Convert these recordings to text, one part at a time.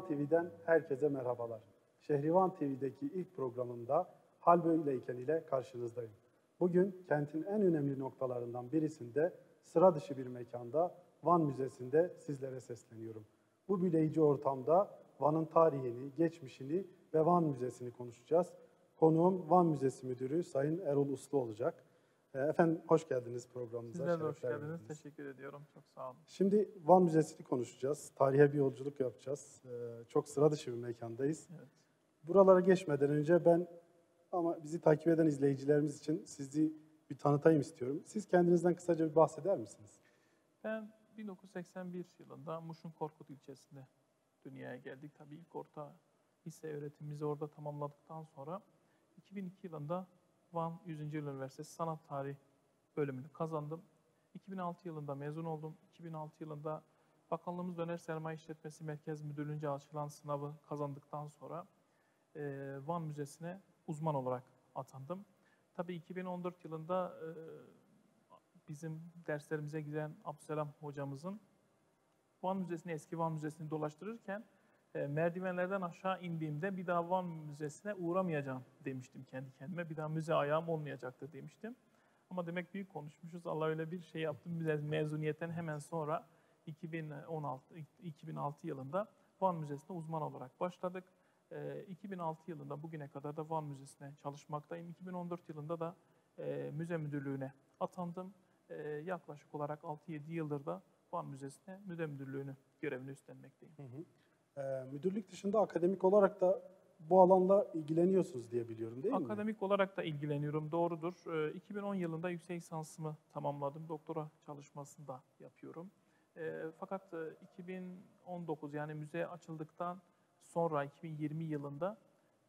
Şehrivan TV'den herkese merhabalar. Şehrivan TV'deki ilk programımda Hal Böyleyken ile karşınızdayım. Bugün kentin en önemli noktalarından birisinde sıra dışı bir mekanda Van Müzesi'nde sizlere sesleniyorum. Bu büyüleyici ortamda Van'ın tarihini, geçmişini ve Van Müzesi'ni konuşacağız. Konuğum Van Müzesi Müdürü Sayın Erol Uslu olacak. Ee, Efendim hoş geldiniz programımıza. Sizler de hoş geldiniz. verdiniz. Teşekkür ediyorum. Çok sağ olun. Şimdi Van Müzesi'ni konuşacağız. Tarihe bir yolculuk yapacağız. Ee, Çok sıra dışı bir mekandayız. Evet. Buralara geçmeden önce ben ama bizi takip eden izleyicilerimiz için sizi bir tanıtayım istiyorum. Siz kendinizden kısaca bir bahseder misiniz? Ben 1981 yılında Muş'un Korkut ilçesinde dünyaya geldik. Tabii ilk orta lise öğretimimizi orada tamamladıktan sonra 2002 yılında Van 100. Yıl Üniversitesi Sanat Tarihi bölümünü kazandım. 2006 yılında mezun oldum. 2006 yılında Bakanlığımız Döner Sermaye İşletmesi Merkez Müdürlüğü'nce açılan sınavı kazandıktan sonra e, Van Müzesi'ne uzman olarak atandım. Tabii 2014 yılında e, bizim derslerimize giden Abdüselam hocamızın Van Müzesi'ni, eski Van Müzesi'ni dolaştırırken e, merdivenlerden aşağı indiğimde bir daha Van Müzesi'ne uğramayacağım demiştim kendi kendime. Bir daha müze ayağım olmayacaktır demiştim. Ama demek büyük konuşmuşuz. Allah öyle bir şey yaptı. Mezuniyetten hemen sonra 2016 2006 yılında Van Müzesi'ne uzman olarak başladık. E, 2006 yılında bugüne kadar da Van Müzesi'ne çalışmaktayım. 2014 yılında da e, müze müdürlüğüne atandım. E, yaklaşık olarak 6-7 yıldır da Van Müzesi'ne müze müdürlüğünü görevini üstlenmekteyim. Ee, müdürlük dışında akademik olarak da bu alanla ilgileniyorsunuz diye biliyorum değil mi? Akademik olarak da ilgileniyorum, doğrudur. Ee, 2010 yılında yüksek lisansımı tamamladım. Doktora çalışmasını da yapıyorum. Ee, Fakat e, 2019 yani müze açıldıktan sonra 2020 yılında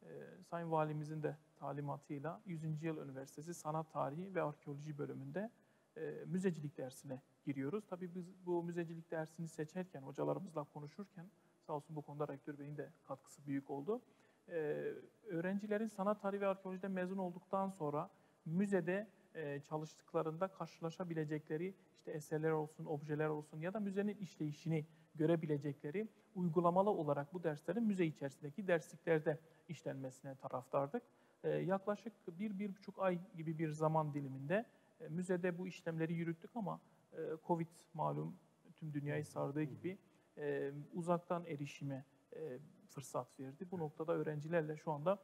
e, Sayın Valimizin de talimatıyla 100. Yıl Üniversitesi Sanat Tarihi ve Arkeoloji bölümünde e, müzecilik dersine giriyoruz. Tabii biz bu müzecilik dersini seçerken, hocalarımızla konuşurken sağ olsun bu konuda rektör beyin de katkısı büyük oldu. Ee, öğrencilerin sanat tarihi ve arkeolojiden mezun olduktan sonra müzede e, çalıştıklarında karşılaşabilecekleri işte eserler olsun, objeler olsun ya da müzenin işleyişini görebilecekleri uygulamalı olarak bu derslerin müze içerisindeki dersliklerde işlenmesine taraftardık. Ee, yaklaşık bir, bir buçuk ay gibi bir zaman diliminde e, müzede bu işlemleri yürüttük ama e, Covid malum tüm dünyayı sardığı gibi e, uzaktan erişime e, fırsat verdi. Bu noktada öğrencilerle şu anda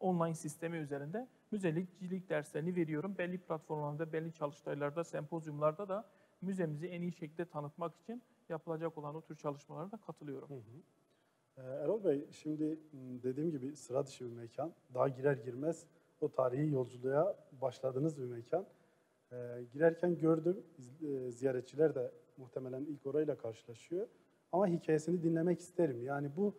online sistemi üzerinde müzelikcilik derslerini veriyorum. Belli platformlarda, belli çalıştaylarda, sempozyumlarda da müzemizi en iyi şekilde tanıtmak için yapılacak olan o tür çalışmalara da katılıyorum. Hı hı. Erol Bey, şimdi dediğim gibi sıra dışı bir mekan. Daha girer girmez o tarihi yolculuğa başladığınız bir mekan. Ee, girerken gördüm, e, ziyaretçiler de muhtemelen ilk orayla karşılaşıyor. Ama hikayesini dinlemek isterim. Yani bu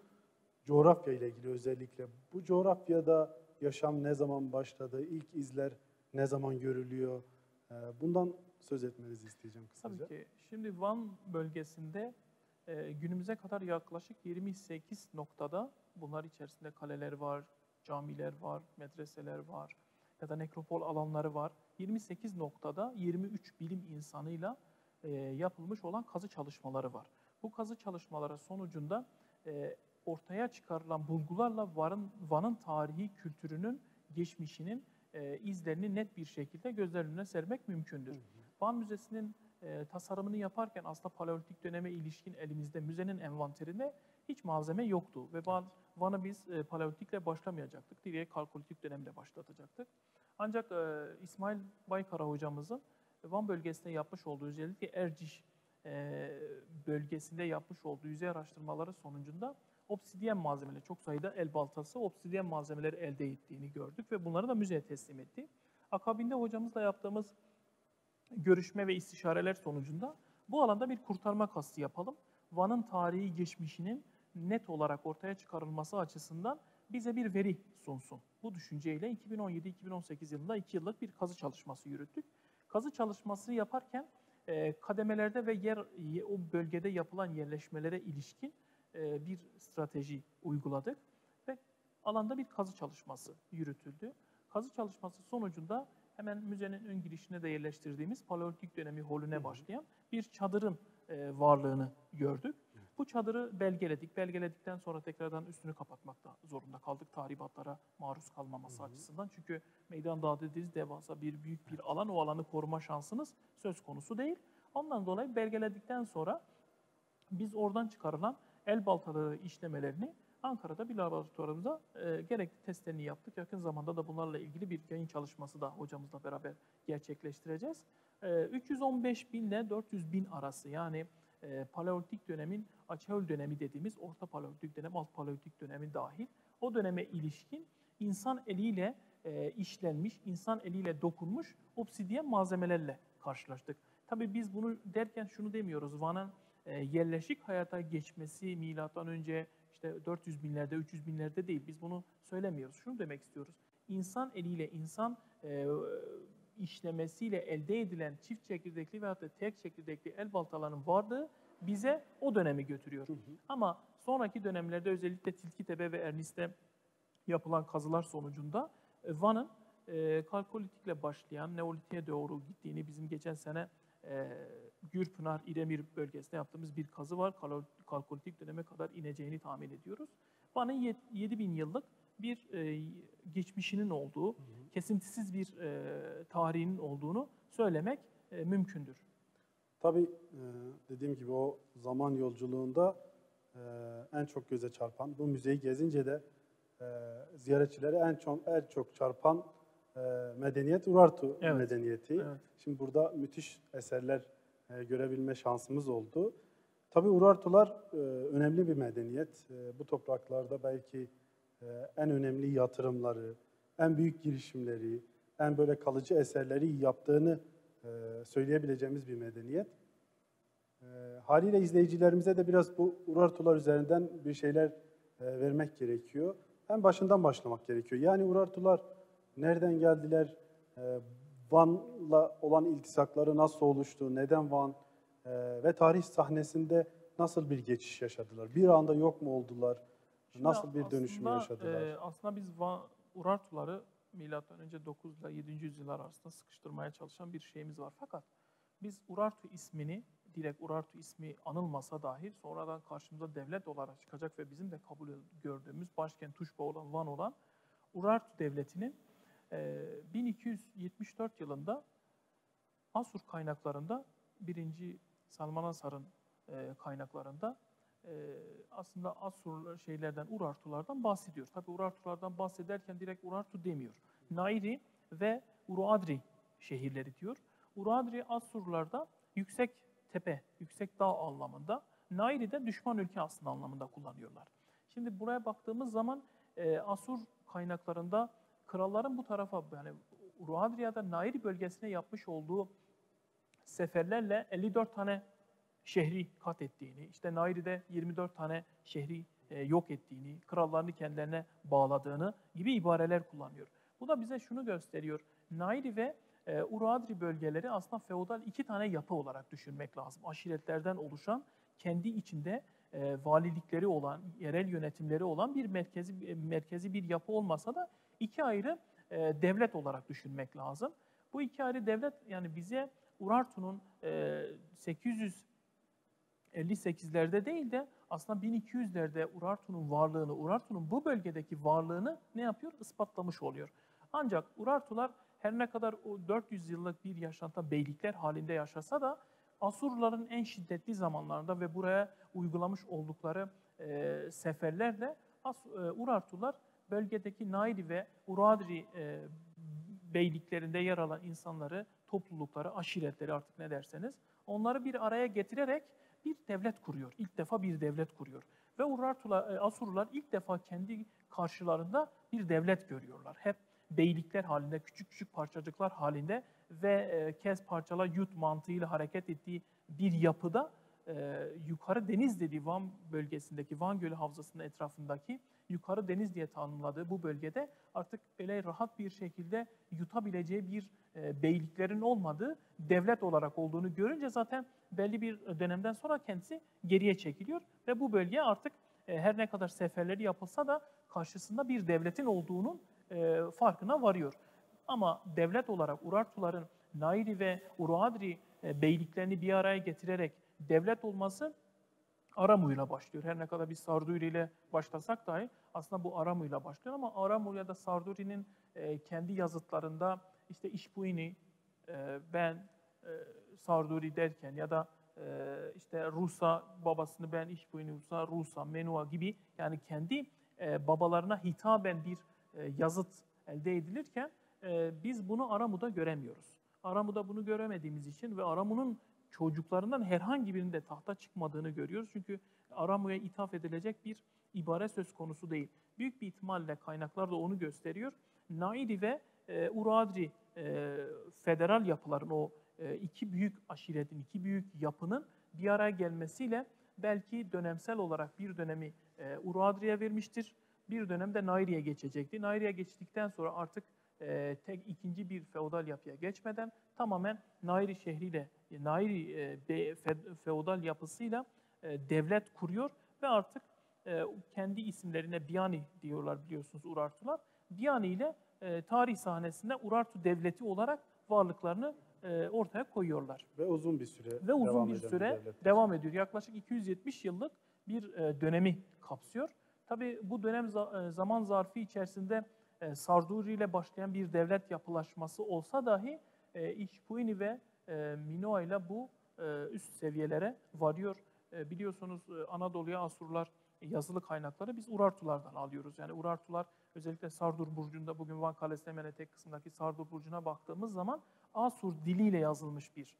coğrafya ile ilgili özellikle. Bu coğrafyada yaşam ne zaman başladı, ilk izler ne zaman görülüyor? Ee, bundan söz etmenizi isteyeceğim kısaca. Tabii ki. Şimdi Van bölgesinde e, günümüze kadar yaklaşık 28 noktada bunlar içerisinde kaleler var, camiler var, medreseler var ya da nekropol alanları var. 28 noktada 23 bilim insanıyla e, yapılmış olan kazı çalışmaları var. Bu kazı çalışmaları sonucunda e, ortaya çıkarılan bulgularla Van'ın, Van'ın tarihi kültürünün geçmişinin e, izlerini net bir şekilde gözler önüne sermek mümkündür. Van Müzesi'nin e, tasarımını yaparken aslında paleolitik döneme ilişkin elimizde müzenin envanterinde hiç malzeme yoktu. Ve Van, Van'ı biz e, paleolitikle başlamayacaktık. Direkt kalkolitik dönemle başlatacaktık. Ancak e, İsmail Baykara hocamızın Van bölgesinde yapmış olduğu özellikle Erciş e, bölgesinde yapmış olduğu yüzey araştırmaları sonucunda obsidyen malzemeleri, çok sayıda el baltası obsidyen malzemeleri elde ettiğini gördük ve bunları da müzeye teslim etti. Akabinde hocamızla yaptığımız görüşme ve istişareler sonucunda bu alanda bir kurtarma kastı yapalım. Van'ın tarihi geçmişinin net olarak ortaya çıkarılması açısından bize bir veri sunsun. Bu düşünceyle 2017-2018 yılında 2 yıllık bir kazı çalışması yürüttük. Kazı çalışması yaparken kademelerde ve yer ye- o bölgede yapılan yerleşmelere ilişkin e, bir strateji uyguladık ve alanda bir kazı çalışması yürütüldü. Kazı çalışması sonucunda hemen müzenin ön girişine de yerleştirdiğimiz paleolitik dönemi holüne başlayan bir çadırın e, varlığını gördük. Bu çadırı belgeledik. Belgeledikten sonra tekrardan üstünü kapatmakta zorunda kaldık tahribatlara maruz kalmaması açısından. Çünkü meydan dağı dediğiniz devasa bir büyük bir alan. O alanı koruma şansınız söz konusu değil. Ondan dolayı belgeledikten sonra biz oradan çıkarılan el baltaları işlemelerini Ankara'da bir laboratuvarımızda e, gerekli testlerini yaptık. Yakın zamanda da bunlarla ilgili bir yayın çalışması da hocamızla beraber gerçekleştireceğiz. E, 315 bin ile 400 bin arası yani e, paleolitik dönemin Açeol dönemi dediğimiz orta paleolitik dönem, alt paleolitik dönemi dahil o döneme ilişkin insan eliyle e, işlenmiş, insan eliyle dokunmuş obsidyen malzemelerle karşılaştık. Tabii biz bunu derken şunu demiyoruz. Van'ın e, yerleşik hayata geçmesi milattan önce işte 400 binlerde, 300 binlerde değil. Biz bunu söylemiyoruz. Şunu demek istiyoruz. İnsan eliyle, insan e, işlemesiyle elde edilen çift çekirdekli veya da tek çekirdekli el baltalarının varlığı bize o dönemi götürüyor. Hı hı. Ama sonraki dönemlerde özellikle Tilkitepe ve Ernis'te yapılan kazılar sonucunda e, Van'ın e, kalkolitikle başlayan Neolitik'e doğru gittiğini bizim geçen sene e, Gürpınar, İremir bölgesinde yaptığımız bir kazı var. Kalkolitik döneme kadar ineceğini tahmin ediyoruz. Van'ın yet- 7000 yıllık bir e, geçmişinin olduğu, kesintisiz bir e, tarihinin olduğunu söylemek e, mümkündür. Tabii e, dediğim gibi o zaman yolculuğunda e, en çok göze çarpan, bu müzeyi gezince de e, ziyaretçilere en çok en çok çarpan e, medeniyet Urartu Evet. medeniyeti. Evet. Şimdi burada müthiş eserler e, görebilme şansımız oldu. Tabii Urartular e, önemli bir medeniyet. E, bu topraklarda belki e, en önemli yatırımları, en büyük girişimleri, en böyle kalıcı eserleri yaptığını e, söyleyebileceğimiz bir medeniyet. E, haliyle izleyicilerimize de biraz bu Urartular üzerinden bir şeyler e, vermek gerekiyor. En başından başlamak gerekiyor. Yani Urartular nereden geldiler, Van'la olan iltisakları nasıl oluştu, neden Van ve tarih sahnesinde nasıl bir geçiş yaşadılar? Bir anda yok mu oldular? Nasıl bir dönüşüm yaşadılar? e, aslında biz Va- Urartuları milattan önce 9 ile 7. yüzyıllar arasında sıkıştırmaya çalışan bir şeyimiz var. Fakat biz Urartu ismini, direkt Urartu ismi anılmasa dahi sonradan karşımıza devlet olarak çıkacak ve bizim de kabul gördüğümüz başkent Tuşba olan Van olan Urartu devletinin e, 1274 yılında Asur kaynaklarında 1. Salman Asar'ın e, kaynaklarında e, aslında Asur şeylerden, Urartulardan bahsediyor. Tabi Urartulardan bahsederken direkt Urartu demiyor. Nairi ve Uruadri şehirleri diyor. Uruadri Asurlarda yüksek tepe, yüksek dağ anlamında. Nairi de düşman ülke aslında anlamında kullanıyorlar. Şimdi buraya baktığımız zaman e, Asur kaynaklarında kralların bu tarafa yani Uruadria'da Nairi bölgesine yapmış olduğu seferlerle 54 tane şehri kat ettiğini, işte Nairi'de 24 tane şehri e, yok ettiğini, krallarını kendilerine bağladığını gibi ibareler kullanıyor. Bu da bize şunu gösteriyor. Nairi ve e, Uruadri bölgeleri aslında feodal iki tane yapı olarak düşünmek lazım. Aşiretlerden oluşan, kendi içinde e, valilikleri olan, yerel yönetimleri olan bir merkezi e, merkezi bir yapı olmasa da iki ayrı devlet olarak düşünmek lazım. Bu iki ayrı devlet yani bize Urartu'nun e, 858'lerde değil de aslında 1200'lerde Urartu'nun varlığını, Urartu'nun bu bölgedeki varlığını ne yapıyor? Ispatlamış oluyor. Ancak Urartular her ne kadar o 400 yıllık bir yaşantı beylikler halinde yaşasa da Asurluların en şiddetli zamanlarında ve buraya uygulamış oldukları e, seferlerle As, e, Urartular bölgedeki Nairi ve Uradri e, beyliklerinde yer alan insanları, toplulukları, aşiretleri artık ne derseniz onları bir araya getirerek bir devlet kuruyor. İlk defa bir devlet kuruyor. Ve Urartular, e, Asurlular ilk defa kendi karşılarında bir devlet görüyorlar. Hep beylikler halinde, küçük küçük parçacıklar halinde ve e, kez parçala yut mantığıyla hareket ettiği bir yapıda e, yukarı deniz dediği Van bölgesindeki Van Gölü Havzası'nın etrafındaki yukarı deniz diye tanımladığı bu bölgede artık öyle rahat bir şekilde yutabileceği bir e, beyliklerin olmadığı devlet olarak olduğunu görünce zaten belli bir dönemden sonra kendisi geriye çekiliyor ve bu bölge artık e, her ne kadar seferleri yapılsa da karşısında bir devletin olduğunun e, farkına varıyor. Ama devlet olarak Urartuların Nairi ve Uruadri e, beyliklerini bir araya getirerek devlet olması Aramuyla başlıyor. Her ne kadar biz Sarduri ile başlasak dahi aslında bu Aramuyla başlıyor ama Aramu ya da Sarduri'nin e, kendi yazıtlarında işte İşbuini, e, ben e, Sarduri derken ya da e, işte Rusa babasını ben İşbuini Rusa, Rusa, Menua gibi yani kendi e, babalarına hitaben bir e, yazıt elde edilirken e, biz bunu Aramu'da göremiyoruz. Aramu'da bunu göremediğimiz için ve Aramu'nun çocuklarından herhangi birinde tahta çıkmadığını görüyoruz. Çünkü Aramu'ya ithaf edilecek bir ibare söz konusu değil. Büyük bir ihtimalle kaynaklar da onu gösteriyor. Nairi ve e, Uradri e, federal yapıların o e, iki büyük aşiretin, iki büyük yapının bir araya gelmesiyle belki dönemsel olarak bir dönemi e, Uradri'ye vermiştir. Bir dönemde Nairi'ye geçecekti. Nairi'ye geçtikten sonra artık e, tek ikinci bir feodal yapıya geçmeden tamamen Nairi şehriyle, Nairi e, be- fe- feodal yapısıyla e, devlet kuruyor ve artık e, kendi isimlerine Biani diyorlar biliyorsunuz Urartular. Biani ile e, tarih sahnesinde Urartu devleti olarak varlıklarını e, ortaya koyuyorlar. Ve uzun bir süre Ve uzun devam bir süre devlet. devam ediyor. Yaklaşık 270 yıllık bir e, dönemi kapsıyor. Tabii bu dönem za- e, zaman zarfı içerisinde e, Sarduri ile başlayan bir devlet yapılaşması olsa dahi e, İşpuini ve e, Minoa ile bu e, üst seviyelere varıyor. E, biliyorsunuz Anadolu'ya Asurlar yazılı kaynakları biz Urartulardan alıyoruz. Yani Urartular özellikle Sardur Burcu'nda bugün Van Kalesi hemen etek kısmındaki Sardur Burcu'na baktığımız zaman Asur diliyle yazılmış bir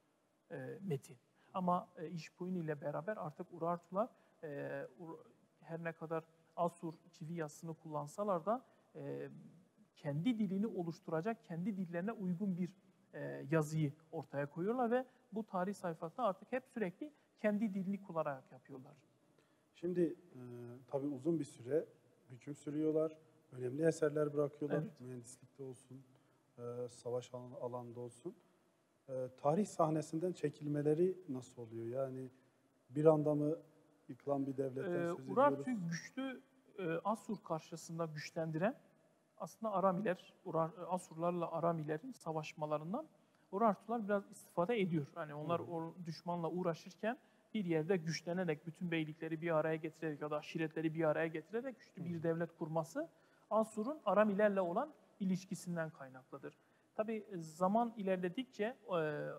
e, metin. Ama e, İşpuin ile beraber artık Urartular e, Ur- her ne kadar Asur çivi yazısını kullansalar da e, kendi dilini oluşturacak, kendi dillerine uygun bir e, yazıyı ortaya koyuyorlar ve bu tarih sayfasında artık hep sürekli kendi dilini kullanarak yapıyorlar. Şimdi e, tabii uzun bir süre hüküm sürüyorlar. Önemli eserler bırakıyorlar. Evet. Mühendislikte olsun, e, savaş alan- alanında olsun. E, tarih sahnesinden çekilmeleri nasıl oluyor? Yani bir anda mı yıkılan bir devletten Ee, söz ediyoruz? Urartu'yu güçlü e, Asur karşısında güçlendiren aslında Aramiler, Urar, Asurlarla Aramilerin savaşmalarından Urartular biraz istifade ediyor. Hani onlar o düşmanla uğraşırken bir yerde güçlenerek bütün beylikleri bir araya getirerek ya da aşiretleri bir araya getirerek güçlü bir devlet kurması Asur'un Aramilerle olan ilişkisinden kaynaklıdır. Tabi zaman ilerledikçe e,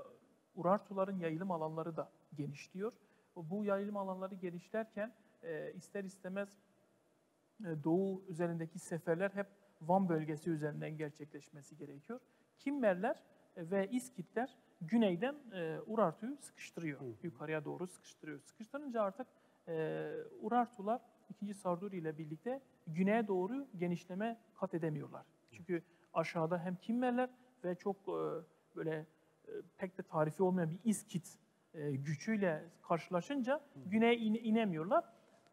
Urartuların yayılım alanları da genişliyor. Bu yayılım alanları genişlerken e, ister istemez e, Doğu üzerindeki seferler hep Van bölgesi üzerinden gerçekleşmesi gerekiyor. Kimmerler e, ve İskitler güneyden e, Urartu'yu sıkıştırıyor. Hı. Yukarıya doğru sıkıştırıyor. Sıkıştırınca artık e, Urartular 2. Sarduri ile birlikte güneye doğru genişleme kat edemiyorlar. Çünkü aşağıda hem Kimmerler ve çok e, böyle e, pek de tarifi olmayan bir İskit e, gücüyle karşılaşınca güneye ine- inemiyorlar.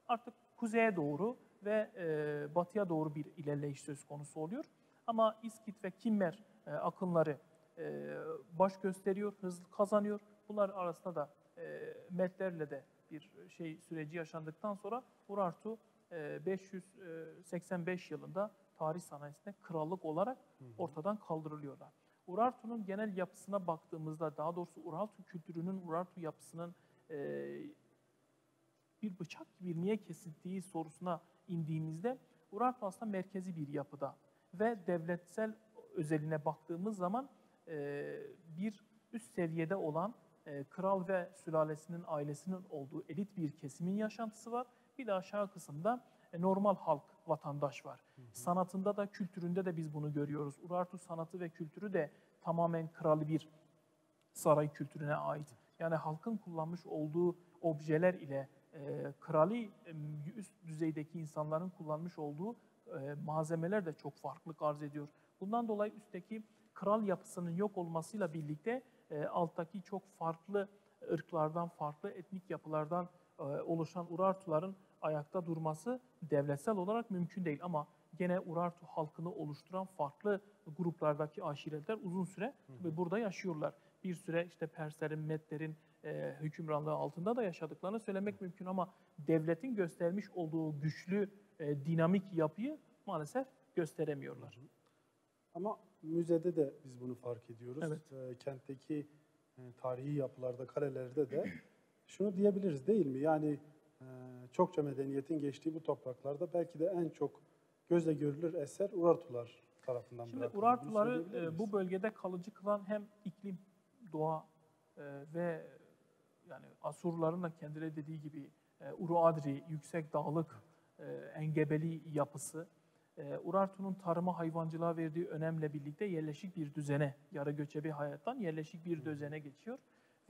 Artık kuzeye doğru ve e, batıya doğru bir ilerleyiş söz konusu oluyor. Ama İskit ve Kimmer e, akınları e, baş gösteriyor, hız kazanıyor. Bunlar arasında da e, Metlerle de bir şey süreci yaşandıktan sonra Urartu e, 585 yılında tarih sanayisinde krallık olarak ortadan kaldırılıyorlar. Urartu'nun genel yapısına baktığımızda, daha doğrusu Urartu kültürünün, Urartu yapısının e, bir bıçak gibi niye kesildiği sorusuna indiğimizde Urartu aslında merkezi bir yapıda ve devletsel özeline baktığımız zaman e, bir üst seviyede olan e, kral ve sülalesinin ailesinin olduğu elit bir kesimin yaşantısı var. Bir de aşağı kısımda e, normal halk, vatandaş var. Sanatında da kültüründe de biz bunu görüyoruz. Urartu sanatı ve kültürü de tamamen kralı bir saray kültürüne ait. Yani halkın kullanmış olduğu objeler ile e, krali e, üst düzeydeki insanların kullanmış olduğu e, malzemeler de çok farklılık arz ediyor. Bundan dolayı üstteki kral yapısının yok olmasıyla birlikte e, alttaki çok farklı ırklardan, farklı etnik yapılardan e, oluşan Urartuların ayakta durması devletsel olarak mümkün değil. Ama gene Urartu halkını oluşturan farklı gruplardaki aşiretler uzun süre ve burada yaşıyorlar. Bir süre işte Perslerin, Medlerin e, hükümranlığı altında da yaşadıklarını söylemek mümkün ama devletin göstermiş olduğu güçlü e, dinamik yapıyı maalesef gösteremiyorlar. Ama müzede de biz bunu fark ediyoruz. Evet. Ee, kentteki e, tarihi yapılarda, kalelerde de şunu diyebiliriz değil mi? Yani e, çokça medeniyetin geçtiği bu topraklarda belki de en çok gözle görülür eser Urartular tarafından Şimdi bırakıldı. Urartuları e, bu bölgede kalıcı kılan hem iklim, doğa e, ve yani Asurların da kendileri dediği gibi e, Uru Adri, yüksek dağlık, e, engebeli yapısı, e, Urartu'nun tarıma hayvancılığa verdiği önemle birlikte yerleşik bir düzene, yarı göçebe hayattan yerleşik bir düzene geçiyor.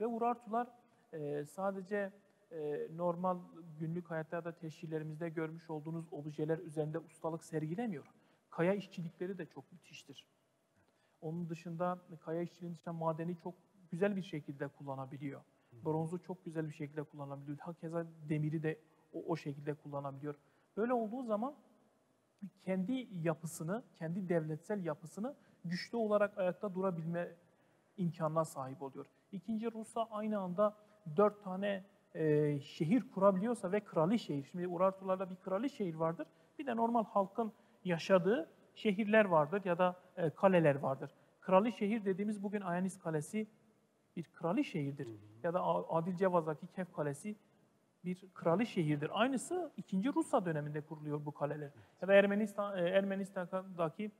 Ve Urartular e, sadece e, normal günlük hayatta da teşhirlerimizde görmüş olduğunuz objeler üzerinde ustalık sergilemiyor. Kaya işçilikleri de çok müthiştir. Onun dışında kaya işçiliğinin dışında madeni çok güzel bir şekilde kullanabiliyor. Bronzu çok güzel bir şekilde kullanabiliyor. Hakeza demiri de o, o şekilde kullanabiliyor. Böyle olduğu zaman kendi yapısını, kendi devletsel yapısını güçlü olarak ayakta durabilme imkanına sahip oluyor. İkinci Rusya aynı anda dört tane e, şehir kurabiliyorsa ve krali şehir. Şimdi Urartularda bir krali şehir vardır. Bir de normal halkın yaşadığı şehirler vardır ya da e, kaleler vardır. Krali şehir dediğimiz bugün Ayanis Kalesi bir krali şehirdir. Ya da Adil Cevaz'daki Kef Kalesi bir krali şehirdir. Aynısı 2. Rusya döneminde kuruluyor bu kaleler. Ya da Ermenistan e, Ermenistan'daki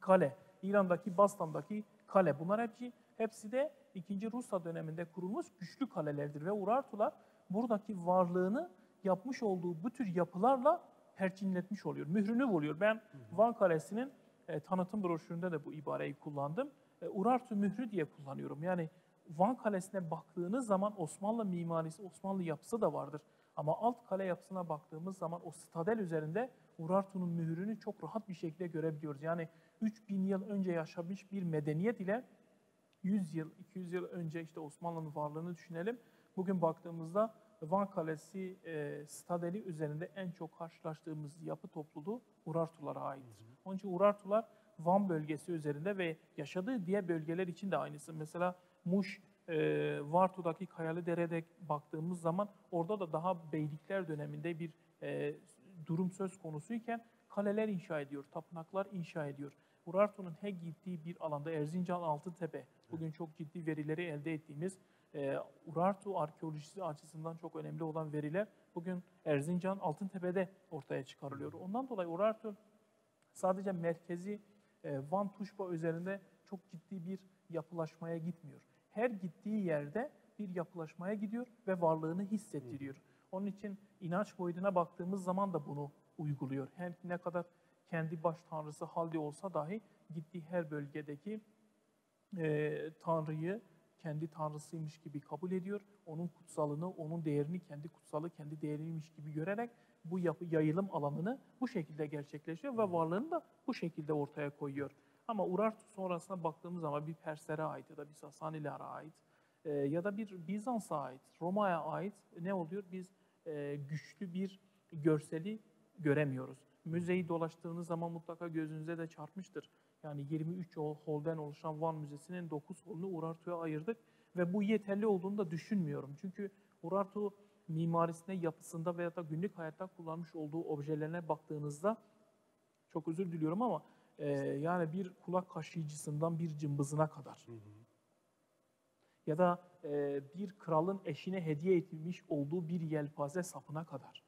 kale, İran'daki Bastan'daki kale. Bunlar hepsi hepsi de 2. Rusya döneminde kurulmuş güçlü kalelerdir ve Urartular buradaki varlığını yapmış olduğu bu tür yapılarla perçinletmiş oluyor. Mührünü vuruyor. Ben Van Kalesi'nin e, tanıtım broşüründe de bu ibareyi kullandım. E, Urartu mührü diye kullanıyorum. Yani Van Kalesi'ne baktığınız zaman Osmanlı mimarisi, Osmanlı yapısı da vardır. Ama alt kale yapısına baktığımız zaman o stadel üzerinde Urartu'nun mührünü çok rahat bir şekilde görebiliyoruz. Yani 3000 yıl önce yaşamış bir medeniyet ile 100 yıl, 200 yıl önce işte Osmanlı'nın varlığını düşünelim. Bugün baktığımızda Van Kalesi e, stadeli üzerinde en çok karşılaştığımız yapı topluluğu Urartulara aittir. Onun için Urartular Van bölgesi üzerinde ve yaşadığı diğer bölgeler için de aynısı. Mesela Muş, e, Vartu'daki Kayalı Dere'de baktığımız zaman orada da daha beylikler döneminde bir e, durum söz konusuyken kaleler inşa ediyor, tapınaklar inşa ediyor. Urartu'nun her gittiği bir alanda Erzincan Altıtepe, bugün çok ciddi verileri elde ettiğimiz e, Urartu arkeolojisi açısından çok önemli olan veriler bugün Erzincan Altıntepe'de ortaya çıkarılıyor. Ondan dolayı Urartu sadece merkezi e, Van Tuşba üzerinde çok ciddi bir yapılaşmaya gitmiyor. Her gittiği yerde bir yapılaşmaya gidiyor ve varlığını hissettiriyor. Onun için inanç boyutuna baktığımız zaman da bunu uyguluyor. Hem ne kadar kendi baş tanrısı Haldi olsa dahi gittiği her bölgedeki e, tanrıyı kendi tanrısıymış gibi kabul ediyor. Onun kutsalını, onun değerini kendi kutsalı, kendi değeriymiş gibi görerek bu yapı yayılım alanını bu şekilde gerçekleşiyor ve varlığını da bu şekilde ortaya koyuyor. Ama Urartu sonrasına baktığımız zaman bir Perslere ait ya da bir Sasanilere ait e, ya da bir Bizans'a ait, Roma'ya ait ne oluyor? Biz e, güçlü bir görseli göremiyoruz. Müzeyi dolaştığınız zaman mutlaka gözünüze de çarpmıştır. Yani 23 hol- holden oluşan Van Müzesi'nin 9 holunu Urartu'ya ayırdık ve bu yeterli olduğunu da düşünmüyorum. Çünkü Urartu mimarisine, yapısında veya da günlük hayatta kullanmış olduğu objelerine baktığınızda çok özür diliyorum ama e, yani bir kulak kaşıyıcısından bir cımbızına kadar ya da e, bir kralın eşine hediye edilmiş olduğu bir yelpaze sapına kadar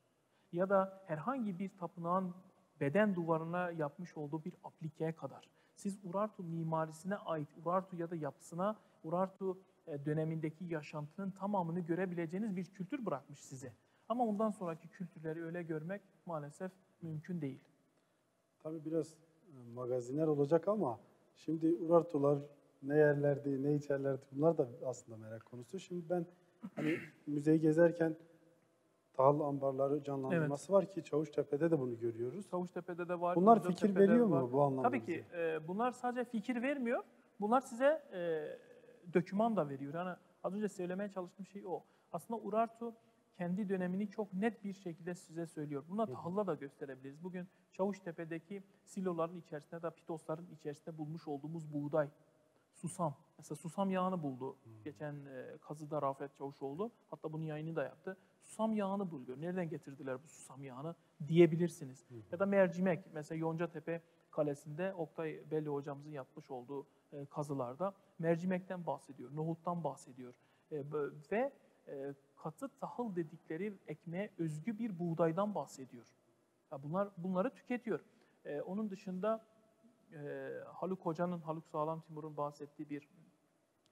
ya da herhangi bir tapınağın beden duvarına yapmış olduğu bir aplikeye kadar. Siz Urartu mimarisine ait, Urartu ya da yapısına, Urartu e, dönemindeki yaşantının tamamını görebileceğiniz bir kültür bırakmış size. Ama ondan sonraki kültürleri öyle görmek maalesef mümkün değil. Tabii biraz magaziner olacak ama şimdi Urartular ne yerlerdi, ne içerlerdi bunlar da aslında merak konusu. Şimdi ben hani müzeyi gezerken tahıl ambarları canlandırması var ki Çavuştepe'de de bunu görüyoruz. Çavuştepe'de de var. Bunlar fikir veriyor var. mu bu anlamda? Tabii ki e, bunlar sadece fikir vermiyor. Bunlar size e, döküman da veriyor. Yani az önce söylemeye çalıştığım şey o. Aslında Urartu kendi dönemini çok net bir şekilde size söylüyor. Buna tahılla da gösterebiliriz. Bugün Çavuştepe'deki siloların içerisinde de pitosların içerisinde bulmuş olduğumuz buğday, susam. Mesela susam yağını buldu. Geçen e, kazıda Rafet Çavuşoğlu. Hatta bunun yayını da yaptı. Susam yağını buluyor. Nereden getirdiler bu susam yağını diyebilirsiniz. Ya da mercimek. Mesela Yoncatepe Kalesi'nde Oktay Belli hocamızın yapmış olduğu e, kazılarda mercimekten bahsediyor, nohuttan bahsediyor. E, ve e, katı tahıl dedikleri ekmeğe özgü bir buğdaydan bahsediyor. Bunlar bunları tüketiyor. E, onun dışında e, Haluk Hoca'nın, Haluk Sağlam Timur'un bahsettiği bir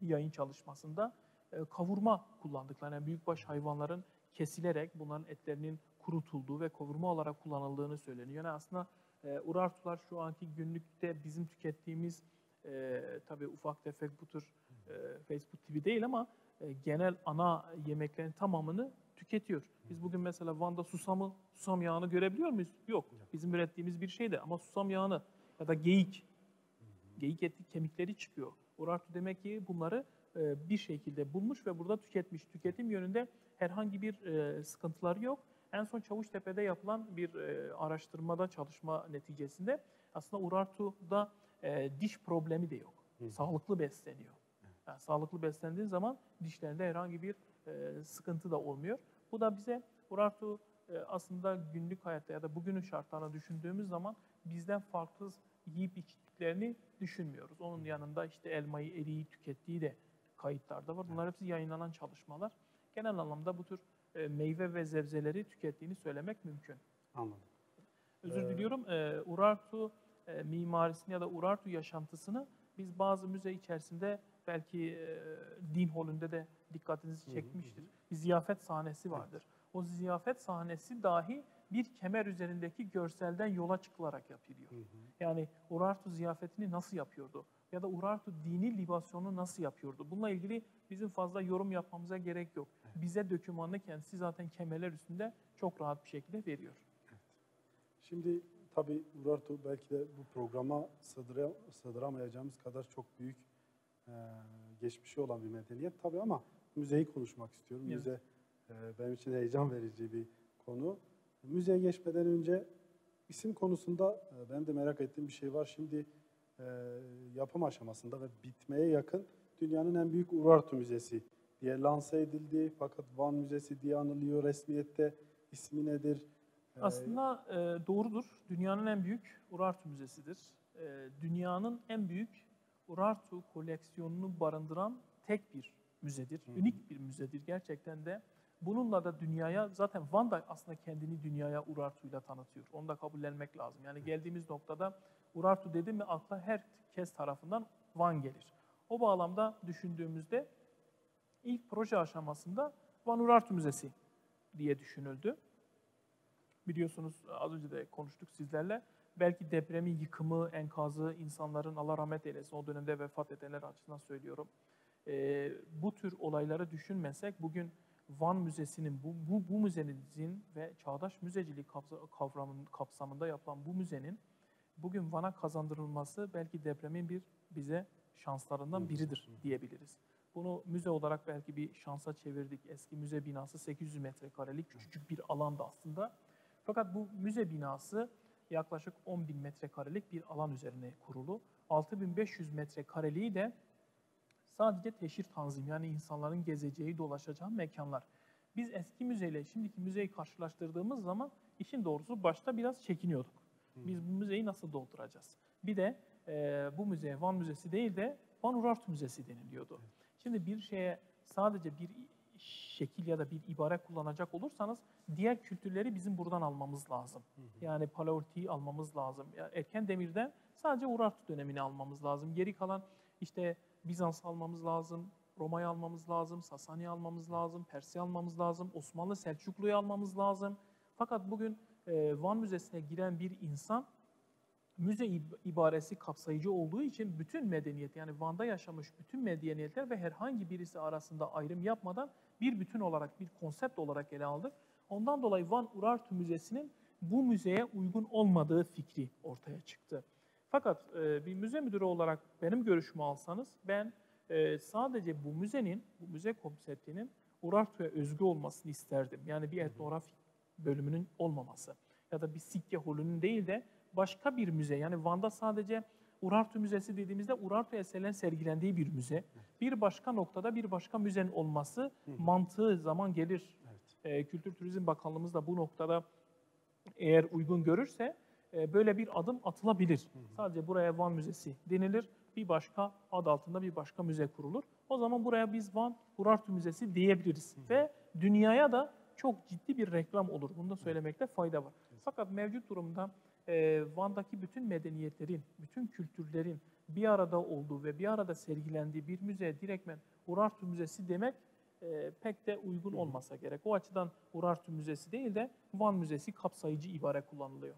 yayın çalışmasında e, kavurma kullandıklarını, yani büyükbaş hayvanların kesilerek bunların etlerinin kurutulduğu ve kavurma olarak kullanıldığını söyleniyor. Yani aslında Urartular şu anki günlükte bizim tükettiğimiz tabii ufak tefek bu tür Facebook TV değil ama e, genel ana yemeklerin tamamını tüketiyor. Biz bugün mesela Van'da susamı, susam yağını görebiliyor muyuz? Yok. Bizim ürettiğimiz bir şey de ama susam yağını ya da geyik, geyik eti kemikleri çıkıyor. Urartu demek ki bunları e, bir şekilde bulmuş ve burada tüketmiş. Tüketim yönünde herhangi bir e, sıkıntıları yok. En son Çavuştepe'de yapılan bir e, araştırmada çalışma neticesinde aslında Urartu'da e, diş problemi de yok. Hı. Sağlıklı besleniyor. Yani sağlıklı beslendiğin zaman dişlerinde herhangi bir e, sıkıntı da olmuyor. Bu da bize Urartu e, aslında günlük hayatta ya da bugünün şartlarına düşündüğümüz zaman bizden farklı yiyip içtiklerini düşünmüyoruz. Onun yanında işte elmayı, eriği tükettiği de kayıtlarda var. Bunlar hepsi yayınlanan çalışmalar. Genel anlamda bu tür e, meyve ve sebzeleri tükettiğini söylemek mümkün. Anladım. Özür Ee, diliyorum. E, Urartu e, mimarisini ya da Urartu yaşantısını biz bazı müze içerisinde belki e, din holünde de dikkatinizi çekmiştir. Bir ziyafet sahnesi vardır. O ziyafet sahnesi dahi bir kemer üzerindeki görselden yola çıkılarak yapılıyor. Hı hı. Yani Urartu ziyafetini nasıl yapıyordu? Ya da Urartu dini libasyonu nasıl yapıyordu? Bununla ilgili bizim fazla yorum yapmamıza gerek yok. Bize dökümanını kendisi zaten kemerler üstünde çok rahat bir şekilde veriyor. Şimdi tabii Urartu belki de bu programa sığdıra, sığdıramayacağımız kadar çok büyük e, geçmişi olan bir medeniyet tabii ama müzeyi konuşmak istiyorum. Evet. Müze e, benim için heyecan verici bir konu. Müzeye geçmeden önce isim konusunda e, ben de merak ettiğim bir şey var. Şimdi e, yapım aşamasında ve bitmeye yakın dünyanın en büyük Urartu Müzesi diye lanse edildi. Fakat Van Müzesi diye anılıyor resmiyette. ismi nedir? Aslında e, doğrudur. Dünyanın en büyük Urartu Müzesi'dir. E, dünyanın en büyük Urartu koleksiyonunu barındıran tek bir müzedir. Hı. Unik bir müzedir gerçekten de. Bununla da dünyaya, zaten Van da aslında kendini dünyaya Urartu'yla tanıtıyor. Onu da kabullenmek lazım. Yani geldiğimiz noktada Urartu dedi mi akla herkes tarafından Van gelir. O bağlamda düşündüğümüzde ilk proje aşamasında Van Urartu Müzesi diye düşünüldü. Biliyorsunuz az önce de konuştuk sizlerle. Belki depremin yıkımı, enkazı, insanların Allah rahmet eylesin o dönemde vefat edenler açısından söylüyorum. Ee, bu tür olayları düşünmesek bugün Van Müzesi'nin, bu, bu, bu müzenin ve çağdaş müzecilik kavramının kapsamında yapılan bu müzenin bugün Van'a kazandırılması belki depremin bir bize şanslarından biridir diyebiliriz. Bunu müze olarak belki bir şansa çevirdik. Eski müze binası 800 metrekarelik küçücük bir alanda aslında. Fakat bu müze binası yaklaşık 10 bin metrekarelik bir alan üzerine kurulu. 6500 metrekareliği de sadece teşhir tanzim yani insanların gezeceği, dolaşacağı mekanlar. Biz eski müzeyle şimdiki müzeyi karşılaştırdığımız zaman işin doğrusu başta biraz çekiniyorduk. Biz bu müzeyi nasıl dolduracağız? Bir de e, bu müzeye Van Müzesi değil de Van Urartu Müzesi deniliyordu. Şimdi bir şeye sadece bir şekil ya da bir ibare kullanacak olursanız diğer kültürleri bizim buradan almamız lazım. Yani Paleolitiği almamız lazım. Yani erken demirden sadece Urartu dönemini almamız lazım. Geri kalan işte Bizans almamız lazım, Roma'yı almamız lazım, Sasani almamız lazım, Pers'i almamız lazım, Osmanlı Selçuklu'yu almamız lazım. Fakat bugün e, Van Müzesi'ne giren bir insan müze ib- ibaresi kapsayıcı olduğu için bütün medeniyet yani Van'da yaşamış bütün medeniyetler ve herhangi birisi arasında ayrım yapmadan bir bütün olarak bir konsept olarak ele aldık. Ondan dolayı Van Urartu Müzesi'nin bu müzeye uygun olmadığı fikri ortaya çıktı. Fakat e, bir müze müdürü olarak benim görüşümü alsanız ben e, sadece bu müzenin, bu müze konseptinin Urartu'ya özgü olmasını isterdim. Yani bir etnografik bölümünün olmaması ya da bir sikke holünün değil de başka bir müze yani Van'da sadece Urartu Müzesi dediğimizde Urartu eserlerin sergilendiği bir müze. Bir başka noktada bir başka müzenin olması Hı hı. mantığı zaman gelir. Evet. Ee, Kültür Turizm Bakanlığımız da bu noktada eğer uygun görürse e, böyle bir adım atılabilir. Hı hı. Sadece buraya Van Müzesi denilir. Bir başka ad altında bir başka müze kurulur. O zaman buraya biz Van Urartu Müzesi diyebiliriz. Ve dünyaya da çok ciddi bir reklam olur. Bunu da söylemekte fayda var. Fakat mevcut durumda e, Van'daki bütün medeniyetlerin, bütün kültürlerin bir arada olduğu ve bir arada sergilendiği bir müzeye direktmen Urartu Müzesi demek e, pek de uygun olmasa gerek. O açıdan Urartu Müzesi değil de Van Müzesi kapsayıcı ibare kullanılıyor.